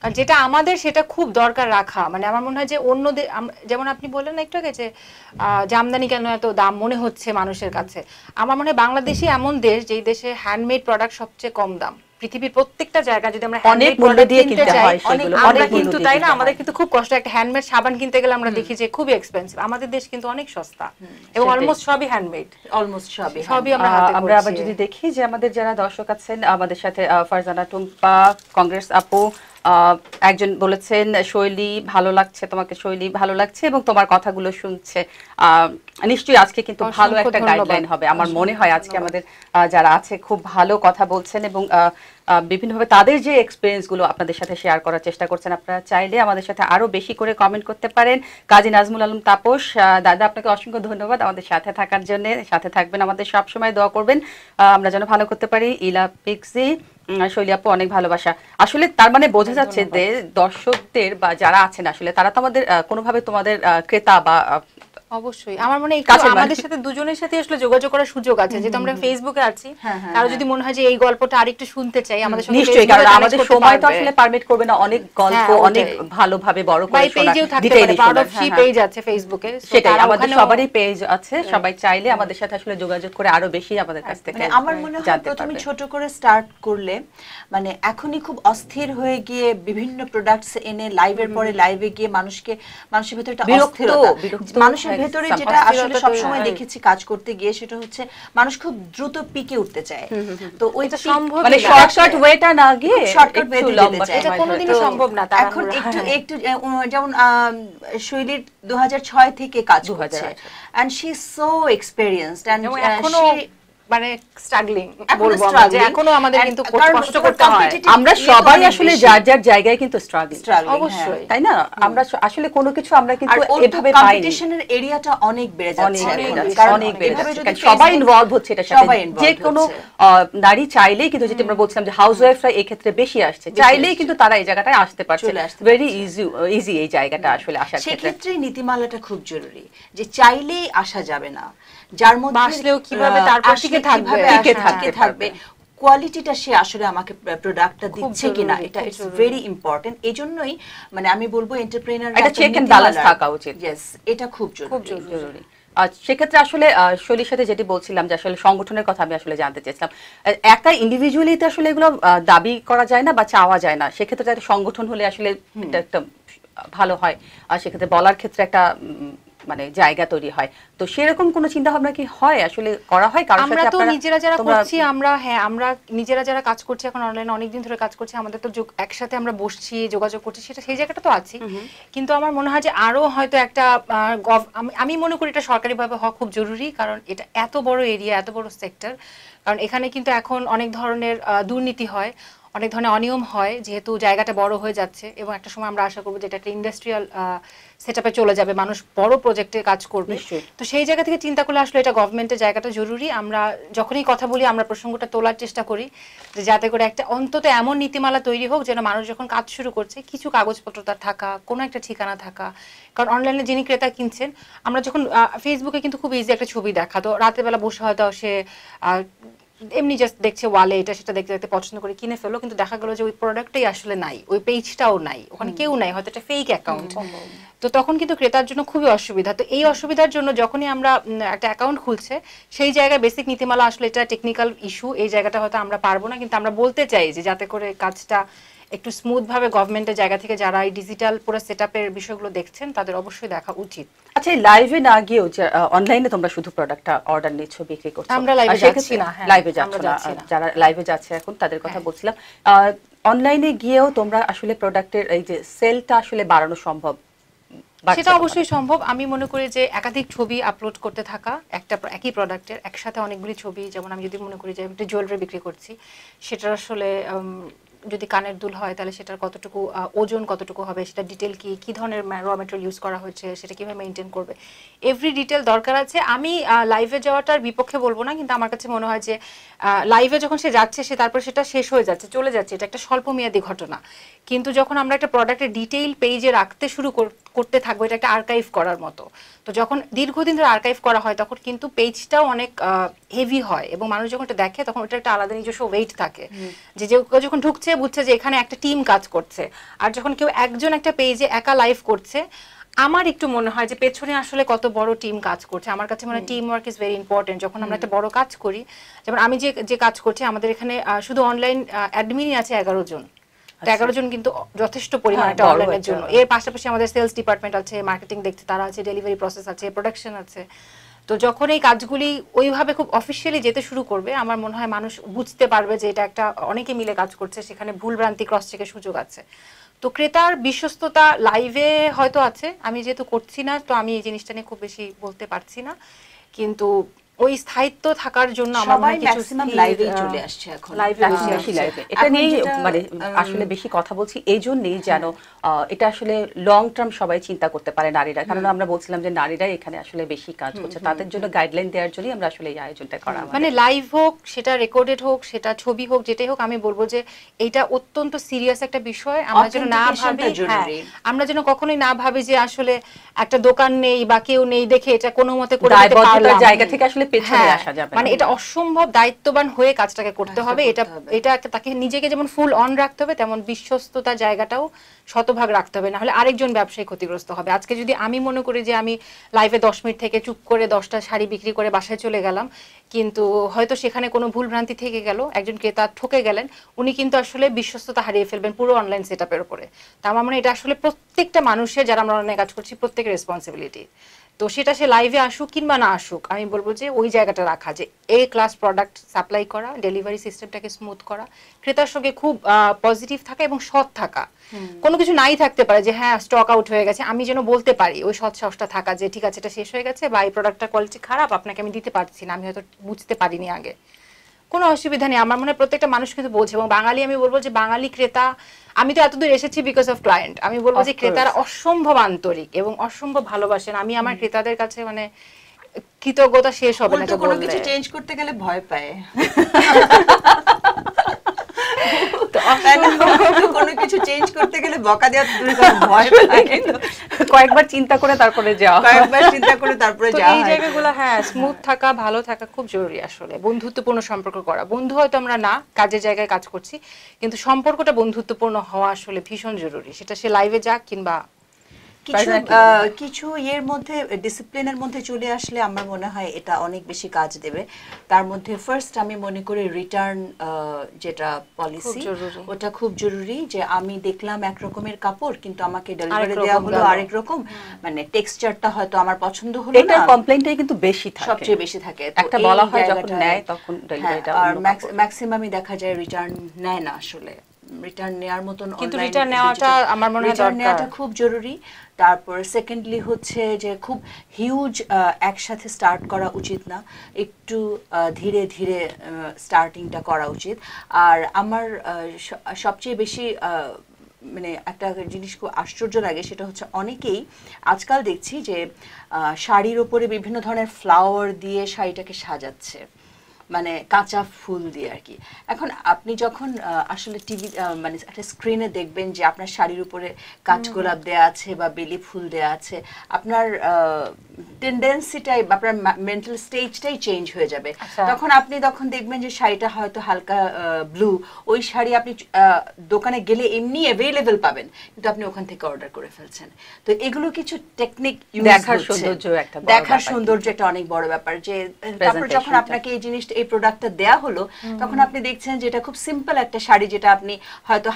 কারণ যেটা আমাদের সেটা খুব দরকার রাখা। মানে আমার মনে হয় যে অন্য দে- আম- যেমন আপনি বললেন না একটু আগে যে জামদানি কেন এত দাম? মনে হচ্ছে মানুষের কাছে। আমার মনে হয় বাংলাদেশই এমন দেশ যেই দেশে হ্যান্ডমেড প্রোডাক্ট সবচেয়ে কম দাম। পৃথিবীর প্রত্যেকটা জায়গা যদি আমরা অনেক মূল্য দিয়ে কিনতে হয় সেগুলো, আমরা কিন্তু তাই না? আমাদের কিন্তু খুব কষ্ট। একটা হ্যান্ডমেড সাবান কিনতে গেলে আমরা দেখি যে খুবই এক্সপেন্সিভ আমাদের দেশ কিন্তু অনেক সস্তা। এবং অলমোস্ট সবই হ্যান্ডমেড অলমোস্ট সবই সবই আমরা হাতে আমরা আবার যদি দেখি যে আমাদের যারা দর্শক আছেন আমাদের সাথে ফারজানা টুম্পা কংগ্রেস আপু একজন বলেছেন শৈলী ভালো লাগছে তোমাকে শৈলী ভালো লাগছে এবং তোমার কথাগুলো শুনছে। নিশ্চয়ই আজকে কিন্তু ভালো একটা গাইডলাইন হবে। আমার মনে হয় আজকে আমাদের যারা আছে খুব ভালো কথা বলছেন এবং বিভিন্নভাবে তাদের যে এক্সপিরিয়েন্সগুলো আপনাদের সাথে শেয়ার করার চেষ্টা করছেন আপনারা চাইলে আমাদের সাথে আরও বেশি করে কমেন্ট করতে পারেন। কাজী নাজমুল আলম তাপস দাদা আপনাকে অসংখ্য ধন্যবাদ আমাদের সাথে থাকার জন্য। সাথে থাকবেন আমাদের সবসময়। দোয়া করবেন। আহ, আমরা যেন ভালো করতে পারি। ইলা পিক্সি শৈলী আপু অনেক ভালোবাসা। আসলে তার মানে বোঝা যাচ্ছে যে দর্শকদের বা যারা আছেন আসলে তারা তো আমাদের কোনোভাবে তোমাদের আহ, ক্রেতা বা অবশ্যই। আমার মনে হয়। আমাদের সাথে দুজনের সাথে আসলে যোগাযোগ করার সুযোগ আছে যেহেতু আমরা ফেসবুকে আছি। হ্যাঁ, হ্যাঁ, কারও হ্যাঁ। যদি মনে হয় যে এই গল্পটা আরেকটু শুনতে চাই আমাদের সঙ্গে নিশ্চয়ই কারণ আমাদের সময় তো আসলে পারমিট করবে না অনেক গল্প হ্যাঁ, অনেক ভালোভাবে বড় করে এই পেজেও পারে পার্ট শোনা। অফ শি হ্যাঁ, হ্যাঁ। পেজ আছে ফেসবুকে সেটাই আমাদের সবারই পেজ আছে সবাই চাইলে আমাদের সাথে আসলে যোগাযোগ করে আরও বেশি আমাদের কাছ থেকে মানে আমার মনে হয় প্রথমে ছোট করে স্টার্ট করলে মানে এখনই খুব অস্থির হয়ে গিয়ে বিভিন্ন প্রোডাক্টস এনে লাইভের পরে লাইভে গিয়ে মানুষকে মানুষের ভিতরে একটা অস্থিরতা মানুষের হয়, ভেতরে যেটা আসলে সব সময় দেখেছি কাজ করতে গিয়ে সেটা হচ্ছে মানুষ খুব দ্রুত পিকে উঠতে চায়। তো ওই এটা সম্ভব মানে শর্টকাট ওয়েটা না গিয়ে শর্টকাট ওয়েটা যেতে চায়। এটা কোনোদিনই সম্ভব না, এখন একটু হ্যাঁ। একটু যেমন শৈলীর 2006 থেকে কাজ 2008 করছে and she is so experienced and এখনও মানে স্ট্রাগলিং বলব যে এখনও আমাদের কিন্তু কষ্ট করতে হয়। আমরা ইয়ে সবাই আসলে যার যার জায়গায় কিন্তু স্ট্রাগল অবশ্যই। তাই না? আমরা আসলে কোনো কিছু আমরা কিন্তু এভাবে পাইনি। কম্পিটিশনের এরিয়াটা অনেক বেড়ে যাচ্ছে অনেক বেড়ে যাচ্ছে। সবাই ইনভলভ হচ্ছে এটার সাথে। যে কোনো নারী চাইলেই কিন্তু যেটা আমরা বলছিলাম যে হাউস ওয়াইফরা এই ক্ষেত্রে বেশি আসছে। চাইলেই কিন্তু তারা এই জায়গাটায় আসতে পারছে। ভেরি ইজি ইজি এই জায়গাটা আসলে আসার ক্ষেত্রে। সেক্ষেত্রে নীতিমালাটা খুব জরুরি যে চাইলেই আসা যাবে না। যার মধ্যে আসলেও কীভাবে তারপর টিকে থাকবে, টিকে থাকবে। কোয়ালিটিটা সে আসলে আমাকে প্রোডাক্টটা দিচ্ছে কিনা এটা ইটস ভেরি ইম্পর্টেন্ট এই জন্যই মানে আমি বলব এন্টারপ্রেনার একটা check and balance থাকা উচিত। ইয়েস এটা খুব জরুরি। খুব জরুরি। জরুরি। সেক্ষেত্রে আসলে শৈলীর সাথে যেটি বলছিলাম যে আসলে সংগঠনের কথা আমি আসলে জানতে চেয়েছিলাম। একা ইন্ডিভিজুয়ালি তো আসলে এগুলো দাবি করা যায় না বা চাওয়া যায় না। সেক্ষেত্রে একটা সংগঠন হলে আসলে এটা একটা ভালো হয়। আর সেক্ষেত্রে বলার ক্ষেত্রে একটা মানে জায়গা তৈরি হয়। তো সেরকম কোনো চিন্তা ভাবনা কি হয়? আসলে করা হয়? কারোর আমরা তো নিজেরা যারা করছি আমরা হ্যাঁ আমরা নিজেরা যারা কাজ করছি এখন অনলাইনে অনেকদিন ধরে কাজ করছি আমাদের তো একসাথে আমরা বসছি যোগাযোগ করছি সেটা সেই জায়গাটা তো আছে কিন্তু আমার মনে হয় যে আরও হয়তো একটা আমি- মনে করি এটা সরকারিভাবে হওয়া খুব জরুরি কারণ এটা এত বড় এরিয়া এত বড় সেক্টর কারণ এখানে কিন্তু এখন অনেক ধরনের দুর্নীতি হয়। অনেক ধরনের অনিয়ম হয় যেহেতু জায়গাটা বড় হয়ে যাচ্ছে এবং একটা সময় আমরা আশা করব যে এটা একটা ইন্ডাস্ট্রিয়াল সেট চলে যাবে মানুষ বড় প্রজেক্টে কাজ করবে। তো সেই জায়গা থেকে চিন্তা করলে আসলে এটা গভর্নমেন্টের জায়গাটা জরুরি। আমরা যখনই কথা বলি আমরা প্রসঙ্গটা তোলার চেষ্টা করি যে যাতে করে একটা অন্তত এমন নীতিমালা তৈরি হোক যেন মানুষ যখন কাজ শুরু করছে কিছু কাগজপত্র তার থাকা কোনো একটা ঠিকানা থাকা। কারণ অনলাইনে যিনি ক্রেতা কিনছেন আমরা যখন ফেসবুকে কিন্তু খুব ইজি একটা ছবি দেখা। তো রাতের বেলা বসে হয়তো সে এমনি জাস্ট দেখছে ওয়ালে এটা সেটা দেখতে দেখতে পছন্দ করে কিনে ফেলো কিন্তু দেখা গেলো যে ওই প্রোডাক্টটাই আসলে নাই ওই পেজটাও নাই ওখানে কেউ নাই হয়তো একটা ফেক অ্যাকাউন্ট তো তখন কিন্তু ক্রেতার জন্য খুবই অসুবিধা। তো এই অসুবিধার জন্য যখনই আমরা একটা অ্যাকাউন্ট খুলছে সেই জায়গায় বেসিক নীতিমালা আসলে এটা টেকনিক্যাল ইস্যু এই জায়গাটা হয়তো আমরা পারব না কিন্তু আমরা বলতে চাই যে যাতে করে কাজটা একটু স্মুথভাবে গভর্নমেন্টের জায়গা থেকে যারা এই ডিজিটাল পুরো সেট বিষয়গুলো দেখছেন তাদের অবশ্যই দেখা উচিত আচ্ছা লাইভে না গিয়েও যে অনলাইনে তোমরা শুধু প্রোডাক্টটা অর্ডার নিচ্ছ বিক্রি করছ আমরা সেক্ষেত্রে যাচ্ছি না, হ্যাঁ, লাইভে যাচ্ছ না যাচ্ছি না। যারা লাইভে যাচ্ছে এখন তাদের কথা হ্যাঁ। বলছিলাম অনলাইনে গিয়েও তোমরা আসলে প্রোডাক্টের এই যে সেলটা আসলে বাড়ানো সম্ভব সেটা। অবশ্যই সম্ভব আমি মনে করি যে একাধিক ছবি আপলোড করতে থাকা একটা একই প্রোডাক্টের একসাথে অনেকগুলি ছবি যেমন আমি যদি মনে করি যে আমি একটা জুয়েলারি বিক্রি করছি সেটার আসলে যদি কানের দুল হয়, তাহলে সেটার কতটুকু ওজন কতটুকু হবে সেটা ডিটেল কি কি ধরনের র মেটেরিয়াল ইউজ করা হয়েছে সেটা কীভাবে মেনটেন করবে? এভরি ডিটেল দরকার আছে। আমি লাইভে যাওয়াটার বিপক্ষে বলব না, কিন্তু আমার কাছে মনে হয় যে লাইভে যখন সে যাচ্ছে, সে তারপর সেটা শেষ হয়ে যাচ্ছে, চলে যাচ্ছে। এটা একটা স্বল্পমেয়াদী ঘটনা। কিন্তু যখন আমরা একটা প্রোডাক্টের ডিটেইল পেজে রাখতে শুরু করতে থাকব এটা একটা আর্কাইভ করার মতো। তো যখন দীর্ঘদিন ধরে আর্কাইভ করা হয় তখন কিন্তু পেজটাও অনেক হেভি হয় এবং মানুষ যখন এটা দেখে তখন ওটা একটা আলাদা নিজস্ব ওয়েট থাকে। যে যে যখন ঢুকছে বুঝছে যে এখানে একটা টিম কাজ করছে। আর যখন কেউ একজন একটা পেজে একা লাইভ করছে আমার একটু মনে হয় যে পেছনে আসলে কত বড় টিম কাজ করছে। আমার কাছে মনে হয় team work is very important যখন আমরা একটা বড় কাজ করি যেমন আমি যে যে কাজ করছি আমাদের এখানে শুধু অনলাইন অ্যাডমিনই আছে এগারো জন। এগারো জন কিন্তু যথেষ্ট পরিমাণ হ্যাঁ, একটা অনলাইনের জন্য। এর পাশাপাশি আমাদের সেলস ডিপার্টমেন্ট আছে মার্কেটিং দেখতে তারা আছে ডেলিভারি প্রসেস আছে প্রোডাকশন আছে। তো যখন এই কাজগুলি ওইভাবে খুব অফিসিয়ালি যেতে শুরু করবে আমার মনে হয় মানুষ বুঝতে পারবে যে এটা একটা অনেকে মিলে কাজ করছে সেখানে ভুল ভ্রান্তি ক্রস চেকের সুযোগ আছে। তো ক্রেতার বিশ্বস্ততা লাইভে হয়তো আছে। আমি যেহেতু করছি না তো আমি এই জিনিসটা নিয়ে খুব বেশি বলতে পারছি না। কিন্তু ওই স্থায়িত্ব থাকার জন্য আমার মনে সবাই হয় কিছু ম্যাক্সিমাম আহ, চলে আসছে এখন। লাইভে এখন বেশি লাইভে এটা নিয়ে মানে আসলে বেশি কথা বলছি এই জন্যই যেন আহ, এটা আসলে লং টার্ম সবাই চিন্তা করতে পারে নারীরা। কারণ আমরা বলছিলাম যে নারীরাই এখানে আসলে বেশি কাজ করছে। তাদের জন্য গাইডলাইন দেওয়ার জন্যই আমরা আসলে এই আয়োজনটা করা মানে লাইভ হোক সেটা রেকর্ডেড হোক সেটা ছবি হোক যেটাই হোক আমি বলব যে এটা অত্যন্ত সিরিয়াস একটা বিষয়। আমরা যেন না ভাবি হ্যাঁ, আমরা যেন কখনোই না ভাবি যে আসলে একটা দোকান নেই বা কেউ নেই দেখে এটা কোনো মতে করে জায়গা থেকে আসলে পেছনে হ্যাঁ, আসা যাবে মানে এটা অসম্ভব দায়িত্ববান হয়ে কাজটাকে করতে হবে। এটা এটা তাকে নিজেকে যেমন ফুল অন রাখতে হবে তেমন বিশ্বস্ততা জায়গাটাও শতভাগ রাখতে হবে। না হলে আরেকজন ব্যবসায়ী ক্ষতিগ্রস্ত হবে। আজকে যদি আমি মনে করি যে আমি লাইভে দশ মিনিট থেকে চুপ করে দশটা শাড়ি বিক্রি করে বাসায় চলে গেলাম কিন্তু হয়তো সেখানে কোনো ভুল ভ্রান্তি থেকে গেল একজন ক্রেতা ঠকে গেলেন উনি কিন্তু আসলে বিশ্বস্ততা হারিয়ে ফেলবেন পুরো অনলাইন সেট আপের উপরে। তা আমার মনে হয় এটা আসলে প্রত্যেকটা মানুষের যারা আমরা অনলাইনে কাজ করছি প্রত্যেকের রেসপন্সিবিলিটি তো সেটা সে লাইভে আসুক কিংবা না আসুক আমি বলব যে ওই জায়গাটা রাখা যে এ ক্লাস প্রোডাক্ট সাপ্লাই করা ডেলিভারি সিস্টেমটাকে স্মুথ করা ক্রেতার সঙ্গে খুব পজিটিভ থাকা এবং সৎ থাকা। কোনো কিছু নাই থাকতে পারে যে হ্যাঁ স্টক আউট হয়ে গেছে আমি যেন বলতে পারি ওই সৎ সাহসটা থাকা যে ঠিক আছে এটা শেষ হয়ে গেছে বা এই প্রোডাক্টটার কোয়ালিটি খারাপ আপনাকে আমি দিতে পারছি না আমি হয়তো বুঝতে পারিনি আগে। কোনো অসুবিধা নেই। আমার মনে হয় প্রত্যেকটা মানুষ কিন্তু বলছে এবং বাঙালি আমি বলব যে বাঙালি ক্রেতা আমি তো এতদূর এসেছি বিকজ অফ ক্লায়েন্ট আমি বলব যে ক্রেতারা অসম্ভব আন্তরিক এবং অসম্ভব ভালোবাসেন। আমি আমার ক্রেতাদের কাছে মানে কৃতজ্ঞতা শেষ হবে না কোনো কিছু চেঞ্জ করতে গেলে ভয় পায়। কোনো কিছু চেঞ্জ করতে গেলে বকা দেওয়া ভয় পায়। কয়েকবার চিন্তা করে তারপরে যাওয়া। কয়েকবার চিন্তা করে তারপরে যাওয়া এই জায়গাগুলো হ্যাঁ স্মুথ থাকা ভালো থাকা খুব জরুরি আসলে। বন্ধুত্বপূর্ণ সম্পর্ক করা। বন্ধু হয়তো আমরা না কাজের জায়গায় কাজ করছি কিন্তু সম্পর্কটা বন্ধুত্বপূর্ণ হওয়া আসলে ভীষণ জরুরি। সেটা সে লাইভে যাক কিংবা কিছু কিছু ইয়ের মধ্যে ডিসিপ্লিনের মধ্যে চলে আসলে আমার মনে হয় এটা অনেক বেশি কাজ দেবে। তার মধ্যে ফার্স্ট আমি মনে করি রিটার্ন যেটা পলিসি ওটা খুব জরুরি যে আমি দেখলাম এক রকমের কাপড় কিন্তু আমাকে ডেলিভারি দেওয়া হলো। আরেক রকম। মানে টেক্সচারটা হয়তো আমার পছন্দ হলো এটার না কমপ্লেনটাই কিন্তু বেশি থাকে। সবচেয়ে বেশি থাকে। একটা বলা হয় যখন নেয় তখন হ্যাঁ, ডেলিভারিটা আর ম্যাক্সিমামই দেখা যায় রিটার্ন নেয় না আসলে। রিটার্ন নেওয়ার মতন কিন্তু return নেওয়াটা আমার মনে হয় দরকার। নেওয়াটা খুব জরুরি। তারপর সেকেন্ডলি হচ্ছে যে খুব হিউজ একসাথে স্টার্ট করা উচিত না। একটু ধীরে ধীরে স্টার্টিংটা করা উচিত। আর আমার সবচেয়ে বেশি মানে একটা জিনিস খুব আশ্চর্য লাগে সেটা হচ্ছে অনেকেই আজকাল দেখছি যে শাড়ির ওপরে বিভিন্ন ধরনের ফ্লাওয়ার দিয়ে শাড়িটাকে সাজাচ্ছে। মানে কাঁচা ফুল দিয়ে আর কি। এখন আপনি যখন আসলে টিভি মানে একটা স্ক্রিনে দেখবেন যে আপনার শাড়ির উপরে কাঠগোলাপ দেয়া আছে বা বেলি ফুল দেয়া আছে আপনার টেন্ডেন্সিটাই আপনার মেন্টাল স্টেজটাই চেঞ্জ হয়ে যাবে। আচ্ছা। তখন আপনি তখন দেখবেন যে শাড়িটা হয়তো হালকা ব্লু ওই শাড়ি আপনি দোকানে গেলে এমনি অ্যাভেলেবেল পাবেন কিন্তু আপনি ওখান থেকে অর্ডার করে ফেলছেন। তো এগুলো কিছু টেকনিক দেখার সৌন্দর্য একটা দেখার সৌন্দর্য একটা অনেক বড় ব্যাপার যে তারপর যখন আপনাকে এই জিনিসটা এই প্রোডাক্টটা দেয়া হলো তখন আপনি দেখছেন যে এটা খুব সিম্পল একটা শাড়ি যেটা আপনি হয়তো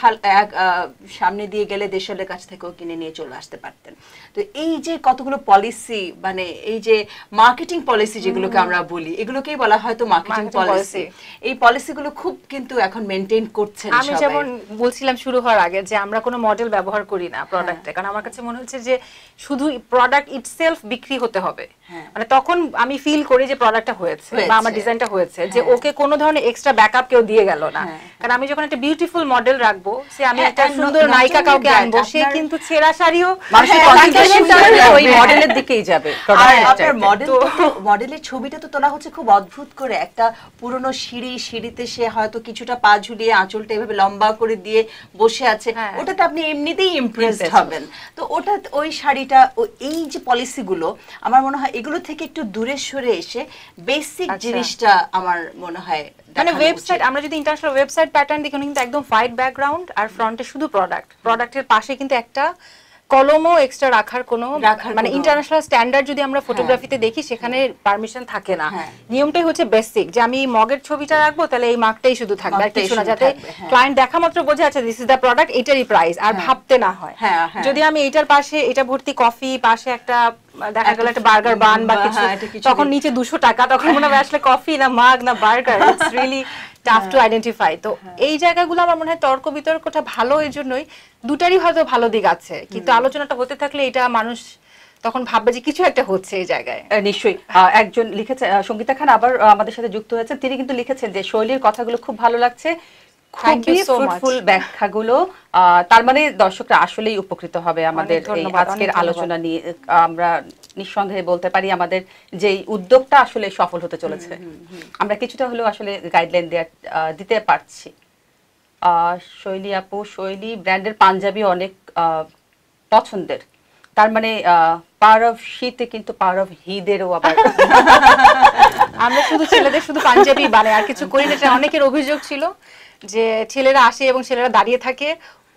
সামনে দিয়ে গেলে দেশের কাছ থেকেও কিনে নিয়ে চলে আসতে পারতেন। তো এই যে কতগুলো পলিসি মানে এই যে মার্কেটিং পলিসি যেগুলোকে আমরা বলি এগুলোকেই বলা হয়তো মার্কেটিং পলিসি। এই পলিসিগুলো খুব কিন্তু এখন মেনটেন করছেন আমি যেমন বলছিলাম শুরু হওয়ার আগে যে আমরা কোনো মডেল ব্যবহার করি না প্রোডাক্টে কারণ আমার কাছে মনে হচ্ছে যে শুধু প্রোডাক্ট ইটসেলফ বিক্রি হতে হবে। হ্যাঁ। মানে তখন আমি ফিল করি যে প্রোডাক্টটা হয়েছে বা আমার ডিজাইনটা হয়েছে যে হ্যাঁ। ওকে কোনো ধরনের এক্সট্রা ব্যাকআপ কেউ দিয়ে গেল না হ্যাঁ। কারণ আমি যখন একটা বিউটিফুল মডেল রাখব সে আমি হ্যাঁ, একটা সুন্দর নায়িকা কাউকে আনব সে কিন্তু ছেঁড়া শাড়িও হ্যাঁ, ওই মডেলের দিকেই যাবে আপনার। মডেল মডেলের ছবিটা তো তোলা হচ্ছে খুব অদ্ভুত করে একটা পুরনো সিঁড়ি সিঁড়িতে সে হয়তো কিছুটা পা ঝুলিয়ে আঁচলটা এভাবে লম্বা করে দিয়ে বসে আছে হ্যাঁ। ওটাতে আপনি এমনিতেই ইমপ্রেসড হবেন তো ওটা ওই শাড়িটা ও এই যে পলিসিগুলো আমার মনে হয় এগুলো থেকে একটু দূরে সরে এসে বেসিক আচ্ছা। জিনিসটা আমার মনে হয় মানে ওয়েবসাইট আমরা যদি ইন্টারন্যাশনাল ওয়েবসাইট প্যাটার্ন দেখি কিন্তু একদম ফাইট ব্যাকগ্রাউন্ড আর ফ্রন্টে শুধু প্রোডাক্ট প্রোডাক্টের পাশে কিন্তু একটা কলমও এক্সট্রা রাখার কোনো মানে ইন্টারন্যাশনাল স্ট্যান্ডার্ড যদি আমরা ফটোগ্রাফিতে দেখি সেখানে পারমিশন থাকে না হ্যাঁ। নিয়মটাই হচ্ছে বেসিক যে আমি মগের ছবিটা রাখব তাহলে এই মার্কটাই শুধু থাকবে আর কিছু না যাতে হ্যাঁ। ক্লায়েন্ট দেখা মাত্র বোঝে আছে দিস ইজ দ্য প্রোডাক্ট এটারই প্রাইস আর ভাবতে না হয় হ্যাঁ, হ্যাঁ। যদি আমি এটার পাশে এটা ভর্তি কফি পাশে একটা দেখা গেল একটা বার্গার বান বা কিছু হ্যাঁ, তখন নিচে দুশো টাকা তখন মনে হবে আসলে কফি না মাগ না burger it's really tough to identify তো এই জায়গাগুলো আমার মনে হয় তর্ক বিতর্কটা ভালো এই জন্যই দুটারই হয়তো ভালো দিক আছে। কিন্তু আলোচনাটা হতে থাকলে এটা মানুষ তখন ভাববে যে কিছু একটা হচ্ছে এই জায়গায়। নিশ্চয়ই। একজন লিখেছে সঙ্গীতা খান আবার আমাদের সাথে যুক্ত হয়েছে তিনি কিন্তু লিখেছেন যে শৈলীর কথাগুলো খুব ভালো লাগছে। খুবই ফ্রুটফুল ব্যাখ্যাগুলো। তার মানে দর্শকরা আসলেই উপকৃত হবে আমাদের এই আজকের আলোচনা নিয়ে। আমরা নিঃসন্দেহে বলতে পারি আমাদের যে উদ্যোগটা আসলে সফল হতে চলেছে। আমরা কিছুটা হলেও আসলে গাইডলাইন দিতে পারছি। শৈলী আপু শৈলী ব্র্যান্ডের পাঞ্জাবি অনেক আহ, পছন্দের। তার মানে পাওয়ার অফ শীতে কিন্তু পাওয়ার অফ হিদেরও আবার। আমরা শুধু ছেলেদের শুধু পাঞ্জাবি বানাই আর কিছু করি না এটা অনেকের অভিযোগ ছিল। যে ছেলেরা আসে এবং ছেলেরা দাঁড়িয়ে থাকে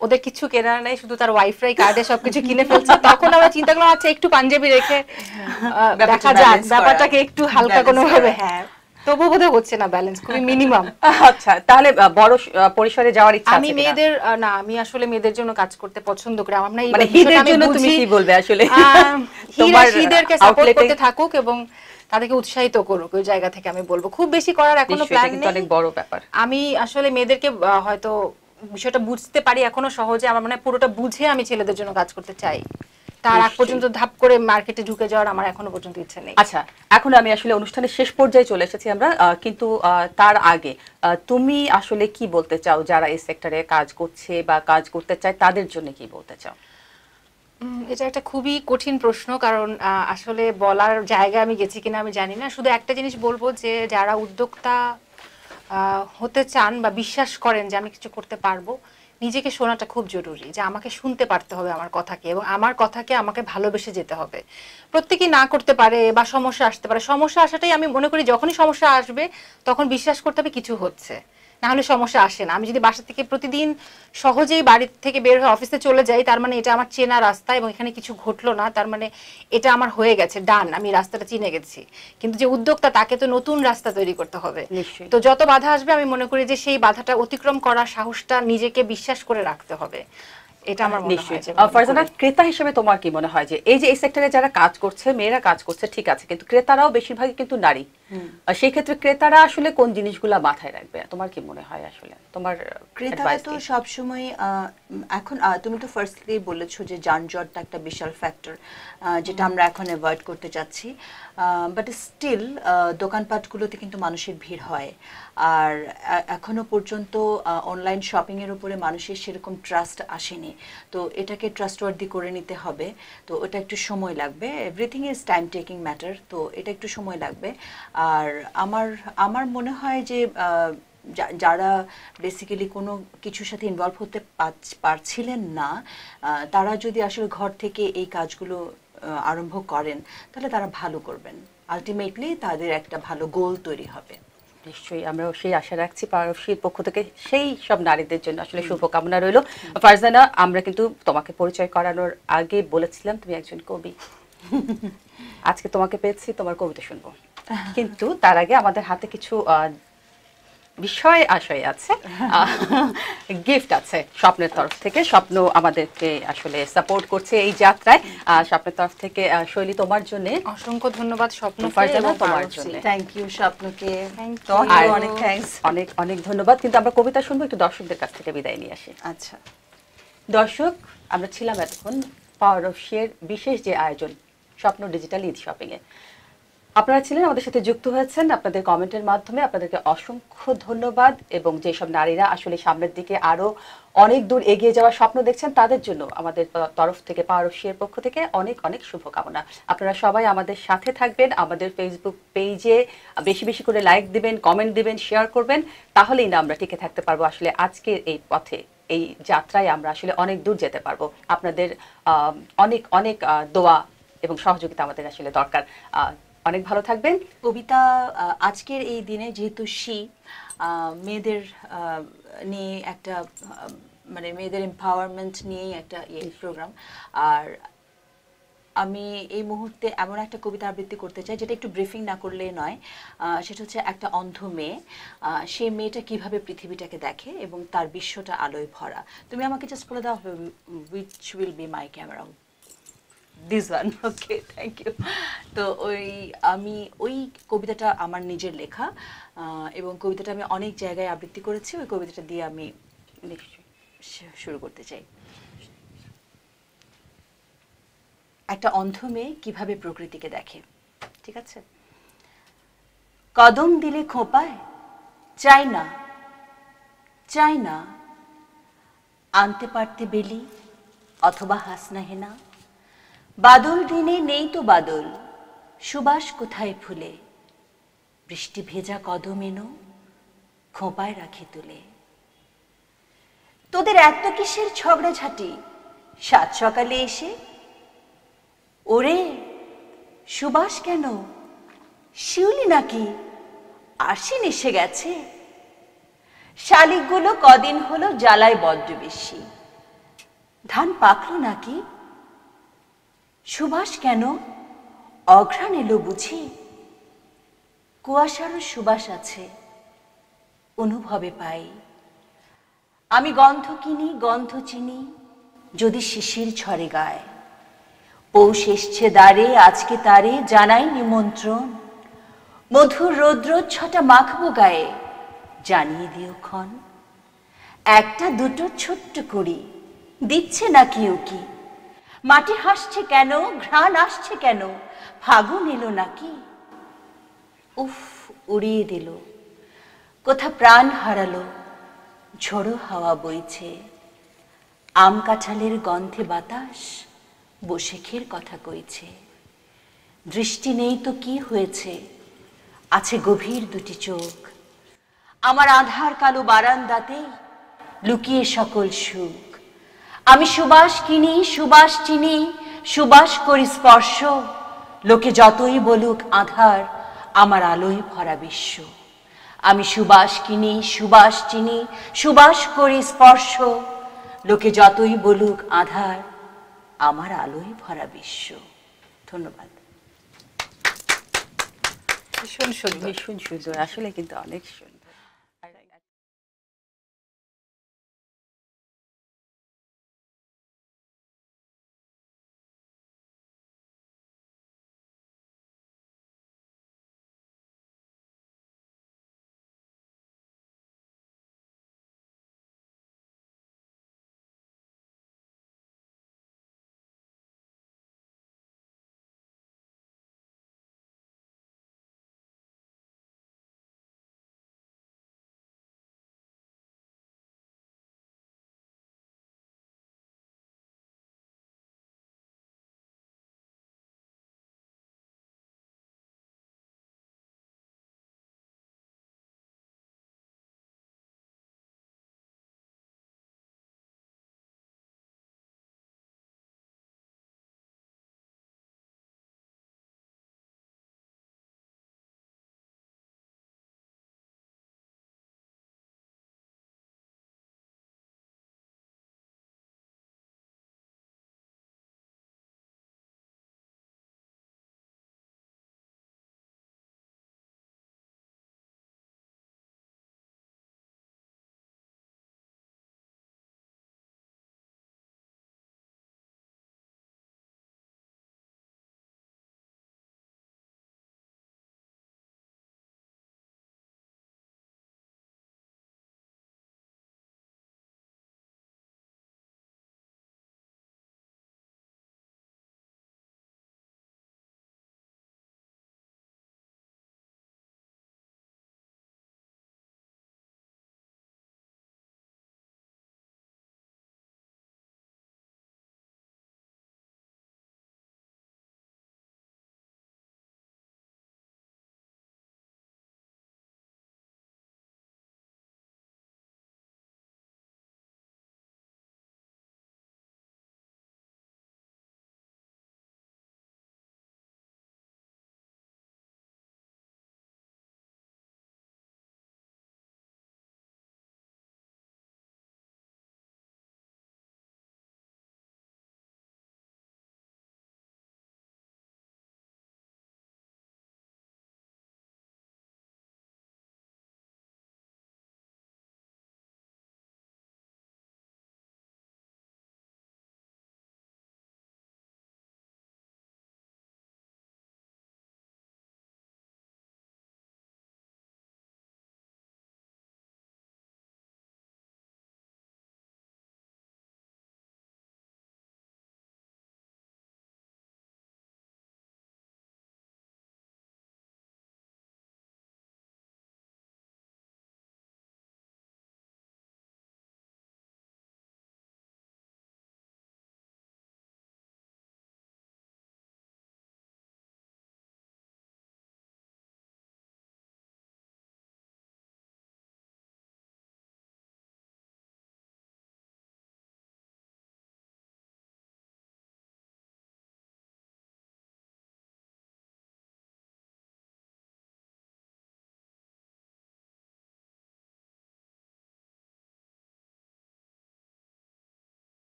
ওদের কিছু কেনার নাই শুধু তার ওয়াইফাই কার্ডে সবকিছু কিনে ফেলছে। তখন আমরা চিন্তা করলাম আচ্ছা একটু পাঞ্জাবি রেখে দেখা যাক ব্যাপারটাকে একটু হালকা কোনো ভাবে হ্যাঁ। তবু বোধহয় হচ্ছে না ব্যালেন্স খুবই মিনিমাম আচ্ছা তাহলে বড় পরিসরে যাওয়ার ইচ্ছা আমি মেয়েদের না আমি আসলে মেয়েদের জন্য কাজ করতে পছন্দ করি। আমার না এই মানে হিদের জন্য তুমি কি বলবে আসলে? তোমার শীদেরকে সাপোর্ট করতে থাকুক এবং তাদেরকে উৎসাহিত করুক ওই জায়গা থেকে আমি বলব। খুব বেশি করার এখনও প্ল্যান নেই। অনেক বড় ব্যাপার। আমি আসলে মেয়েদেরকে হয়তো বিষয়টা বুঝতে পারি এখনও সহজে। আমার মনে পুরোটা বুঝে আমি ছেলেদের জন্য কাজ করতে চাই। তার আগ পর্যন্ত ধাপ করে মার্কেটে ঢুকে যাওয়ার আমার এখনও পর্যন্ত ইচ্ছে নেই। আচ্ছা এখন আমি আসলে অনুষ্ঠানের শেষ পর্যায়ে চলে এসেছি আমরা কিন্তু তার আগে তুমি আসলে কি বলতে চাও যারা এই সেক্টরে কাজ করছে বা কাজ করতে চায় তাদের জন্য কি বলতে চাও? এটা একটা খুবই কঠিন প্রশ্ন কারণ আসলে বলার জায়গা আমি গেছি কিনা আমি জানি না। শুধু একটা জিনিস বলব যে যারা উদ্যোক্তা আহ, হতে চান বা বিশ্বাস করেন যে আমি কিছু করতে পারব নিজেকে শোনাটা খুব জরুরি যে আমাকে শুনতে পারতে হবে আমার কথাকে এবং আমার কথাকে আমাকে ভালোবেসে যেতে হবে। প্রত্যেকেই না করতে পারে বা সমস্যা আসতে পারে। সমস্যা আসাটাই আমি মনে করি যখনই সমস্যা আসবে, তখন বিশ্বাস করতে হবে কিছু হচ্ছে। না হলে সমস্যা আসে না। আমি যদি বাসা থেকে প্রতিদিন সহজেই বাড়ি থেকে বের হয়ে অফিসে চলে যাই তার মানে এটা আমার চেনা রাস্তা এবং এখানে কিছু ঘটলো না তার মানে এটা আমার হয়ে গেছে ডান। আমি রাস্তাটা চিনে গেছি। কিন্তু যে উদ্যোক্তা তাকে তো নতুন রাস্তা তৈরি করতে হবে। নিশ্চয়ই। তো যত বাধা আসবে আমি মনে করি যে সেই বাধাটা অতিক্রম করার সাহসটা নিজেকে বিশ্বাস করে রাখতে হবে। এটা আমার মনে হয় নিশ্চয়ই ফারজানা ক্রেতা হিসেবে তোমার কি মনে হয় যে এই যে এই সেক্টরে যারা কাজ করছে মেয়েরা কাজ করছে ঠিক আছে কিন্তু ক্রেতারাও বেশিরভাগই কিন্তু নারী। সেই ক্ষেত্রে ক্রেতারা আসলে কোন জিনিসগুলা মাথায় রাখবে? তোমার কি মনে হয় আসলে? তোমার ক্রেতারা তো? সবসময় এখন তুমি তো ফার্স্টলি বলেছ যে যানজটটা একটা বিশাল ফ্যাক্টর যেটা আমরা এখন অ্যাভয়েড করতে চাচ্ছি। বাট স্টিল দোকানপাটগুলোতে কিন্তু মানুষের ভিড় হয়। আর এখনও পর্যন্ত অনলাইন শপিং এর উপরে মানুষের সেরকম ট্রাস্ট আসেনি। তো এটাকে ট্রাস্টওয়ার্দি করে নিতে হবে। তো ওটা একটু সময় লাগবে। Everything is time taking matter তো এটা একটু সময় লাগবে। আর আমার আমার মনে হয় যে যারা বেসিক্যালি কোনো কিছুর সাথে ইনভলভ হতে পারছ- পারছিলেন না তারা যদি আসলে ঘর থেকে এই কাজগুলো আরম্ভ করেন, তাহলে তারা ভালো করবেন। আলটিমেটলি তাদের একটা ভালো গোল তৈরি হবে। নিশ্চয়ই আমরা সেই আশা রাখছি পারস্যের পক্ষ থেকে সেই সব নারীদের জন্য আসলে শুভকামনা রইল। ফারজানা আমরা কিন্তু তোমাকে পরিচয় করানোর আগে বলেছিলাম তুমি একজন কবি। আজকে তোমাকে পেয়েছি তোমার কবিতা শুনব। কিন্তু তার আগে আমাদের হাতে কিছু আহ, বিষয় আশয় আছে গিফট আছে স্বপ্নের তরফ থেকে স্বপ্ন আমাদেরকে আসলে সাপোর্ট করছে এই যাত্রায়। স্বপ্নের তরফ থেকে শৈলী তোমার জন্য অসংখ্য ধন্যবাদ স্বপ্ন তোমার জন্য। থ্যাংক ইউ স্বপ্নকে. অনেক থ্যাঙ্কস অনেক অনেক ধন্যবাদ। কিন্তু আমরা কবিতা শুনব একটু দর্শকদের কাছ থেকে বিদায় নিয়ে আসি। আচ্ছা। দর্শক আমরা ছিলাম এতক্ষণ পাওয়ার অফ শেয়ার বিশেষ যে আয়োজন স্বপ্ন ডিজিটাল ঈদ শপিং এ আপনারা ছিলেন আমাদের সাথে যুক্ত হয়েছেন আপনাদের কমেন্টের মাধ্যমে। আপনাদেরকে অসংখ্য ধন্যবাদ এবং যেসব নারীরা আসলে সামনের দিকে আরও অনেক দূর এগিয়ে যাওয়ার স্বপ্ন দেখছেন, তাদের জন্য আমাদের তরফ থেকে অফ পক্ষ থেকে অনেক অনেক শুভকামনা। আপনারা সবাই আমাদের সাথে থাকবেন, আমাদের ফেসবুক পেজে বেশি বেশি করে লাইক দিবেন কমেন্ট দিবেন শেয়ার করবেন। তাহলেই না আমরা টিকে থাকতে পারব আসলে আজকের এই পথে, এই যাত্রায় আমরা আসলে অনেক দূর যেতে পারব। আপনাদের অনেক অনেক দোয়া এবং সহযোগিতা আমাদের আসলে দরকার। অনেক ভালো থাকবেন। কবিতা আজকের এই দিনে যেহেতু শি মেয়েদের নিয়ে একটা মানে মেয়েদের এম্পাওয়ারমেন্ট নিয়েই একটা ইয়ে প্রোগ্রাম আর আমি এই মুহূর্তে এমন একটা কবিতা আবৃত্তি করতে চাই, যেটা একটু ব্রিফিং না করলে নয়। সেটা হচ্ছে একটা অন্ধ মেয়ে। সেই মেয়েটা কীভাবে পৃথিবীটাকে দেখে এবং তার বিশ্বটা আলোয় ভরা। তুমি আমাকে জাস্ট বলে দাও which will be my camera this one okay thank you তো ওই, আমি ওই কবিতাটা আমার নিজের লেখা এবং কবিতাটা আমি অনেক জায়গায় আবৃত্তি করেছি, ওই কবিতাটা দিয়ে আমি শুরু করতে চাই। একটা অন্ধ মেয়ে কীভাবে প্রকৃতিকে দেখে, ঠিক আছে? কদম দিলে খোঁপায়, চাই না চাই না। আনতে পারতে বেলি, অথবা হাসনা হেনা বাদল দিনে নেই তো বাদল। সুবাস কোথায় ফুলে? বৃষ্টি ভেজা কদম এনো, খোঁপায় রাখি তুলে। তোদের এত কিসের ঝগড়াঝাটি? সাত সকালে এসে? ওরে, সুবাস কেন? শিউলি নাকি? আশ্বিন এসে গেছে? শালিকগুলো কদিন হলো জ্বালায় বড্ড বেশি। ধান পাকলো নাকি? সুবাস কেন? অঘ্রাণ এলো বুঝি। কুয়াশারও সুবাস আছে, অনুভবে পাই। আমি গন্ধ কিনি, গন্ধ চিনি, যদি শিশির ঝরে গায়। পৌষ এসছে দ্বারে, আজকে তারে, জানাই নিমন্ত্রণ। মধুর রৌদ্র ছটা মাখবো গায়ে, জানিয়ে দিও ক্ষণ। একটা, দুটো, ছোট্ট করি, দিচ্ছে না কেউ কি? মাটি হাসছে কেন? ঘ্রাণ আসছে কেন? ফাগুন এলো নাকি? উফ, উড়িয়ে দিল। কোথা প্রাণ হারালো? ঝোড়ো হাওয়া বইছে। আম কাঁঠালের গন্ধে বাতাস, বসেখের কথা কইছে। দৃষ্টি নেই তো কি হয়েছে? আছে গভীর দুটি চোখ। আমার আধার কালো বারান্দাতে লুকিয়ে সকল সুখ। আমি সুবাস কিনি সুবাস চিনি সুবাস করি স্পর্শ। লোকে যতই বলুক আধার আমার আলোয় ভরা বিশ্ব। আমি সুবাস কিনি সুবাস চিনি সুবাস করি স্পর্শ। লোকে যতই বলুক আধার আমার আলোই ভরা বিশ্ব। ধন্যবাদ। ভীষণ সুন্দর। ভীষণ সুন্দর। আসলে কিন্তু অনেক সুন্দর।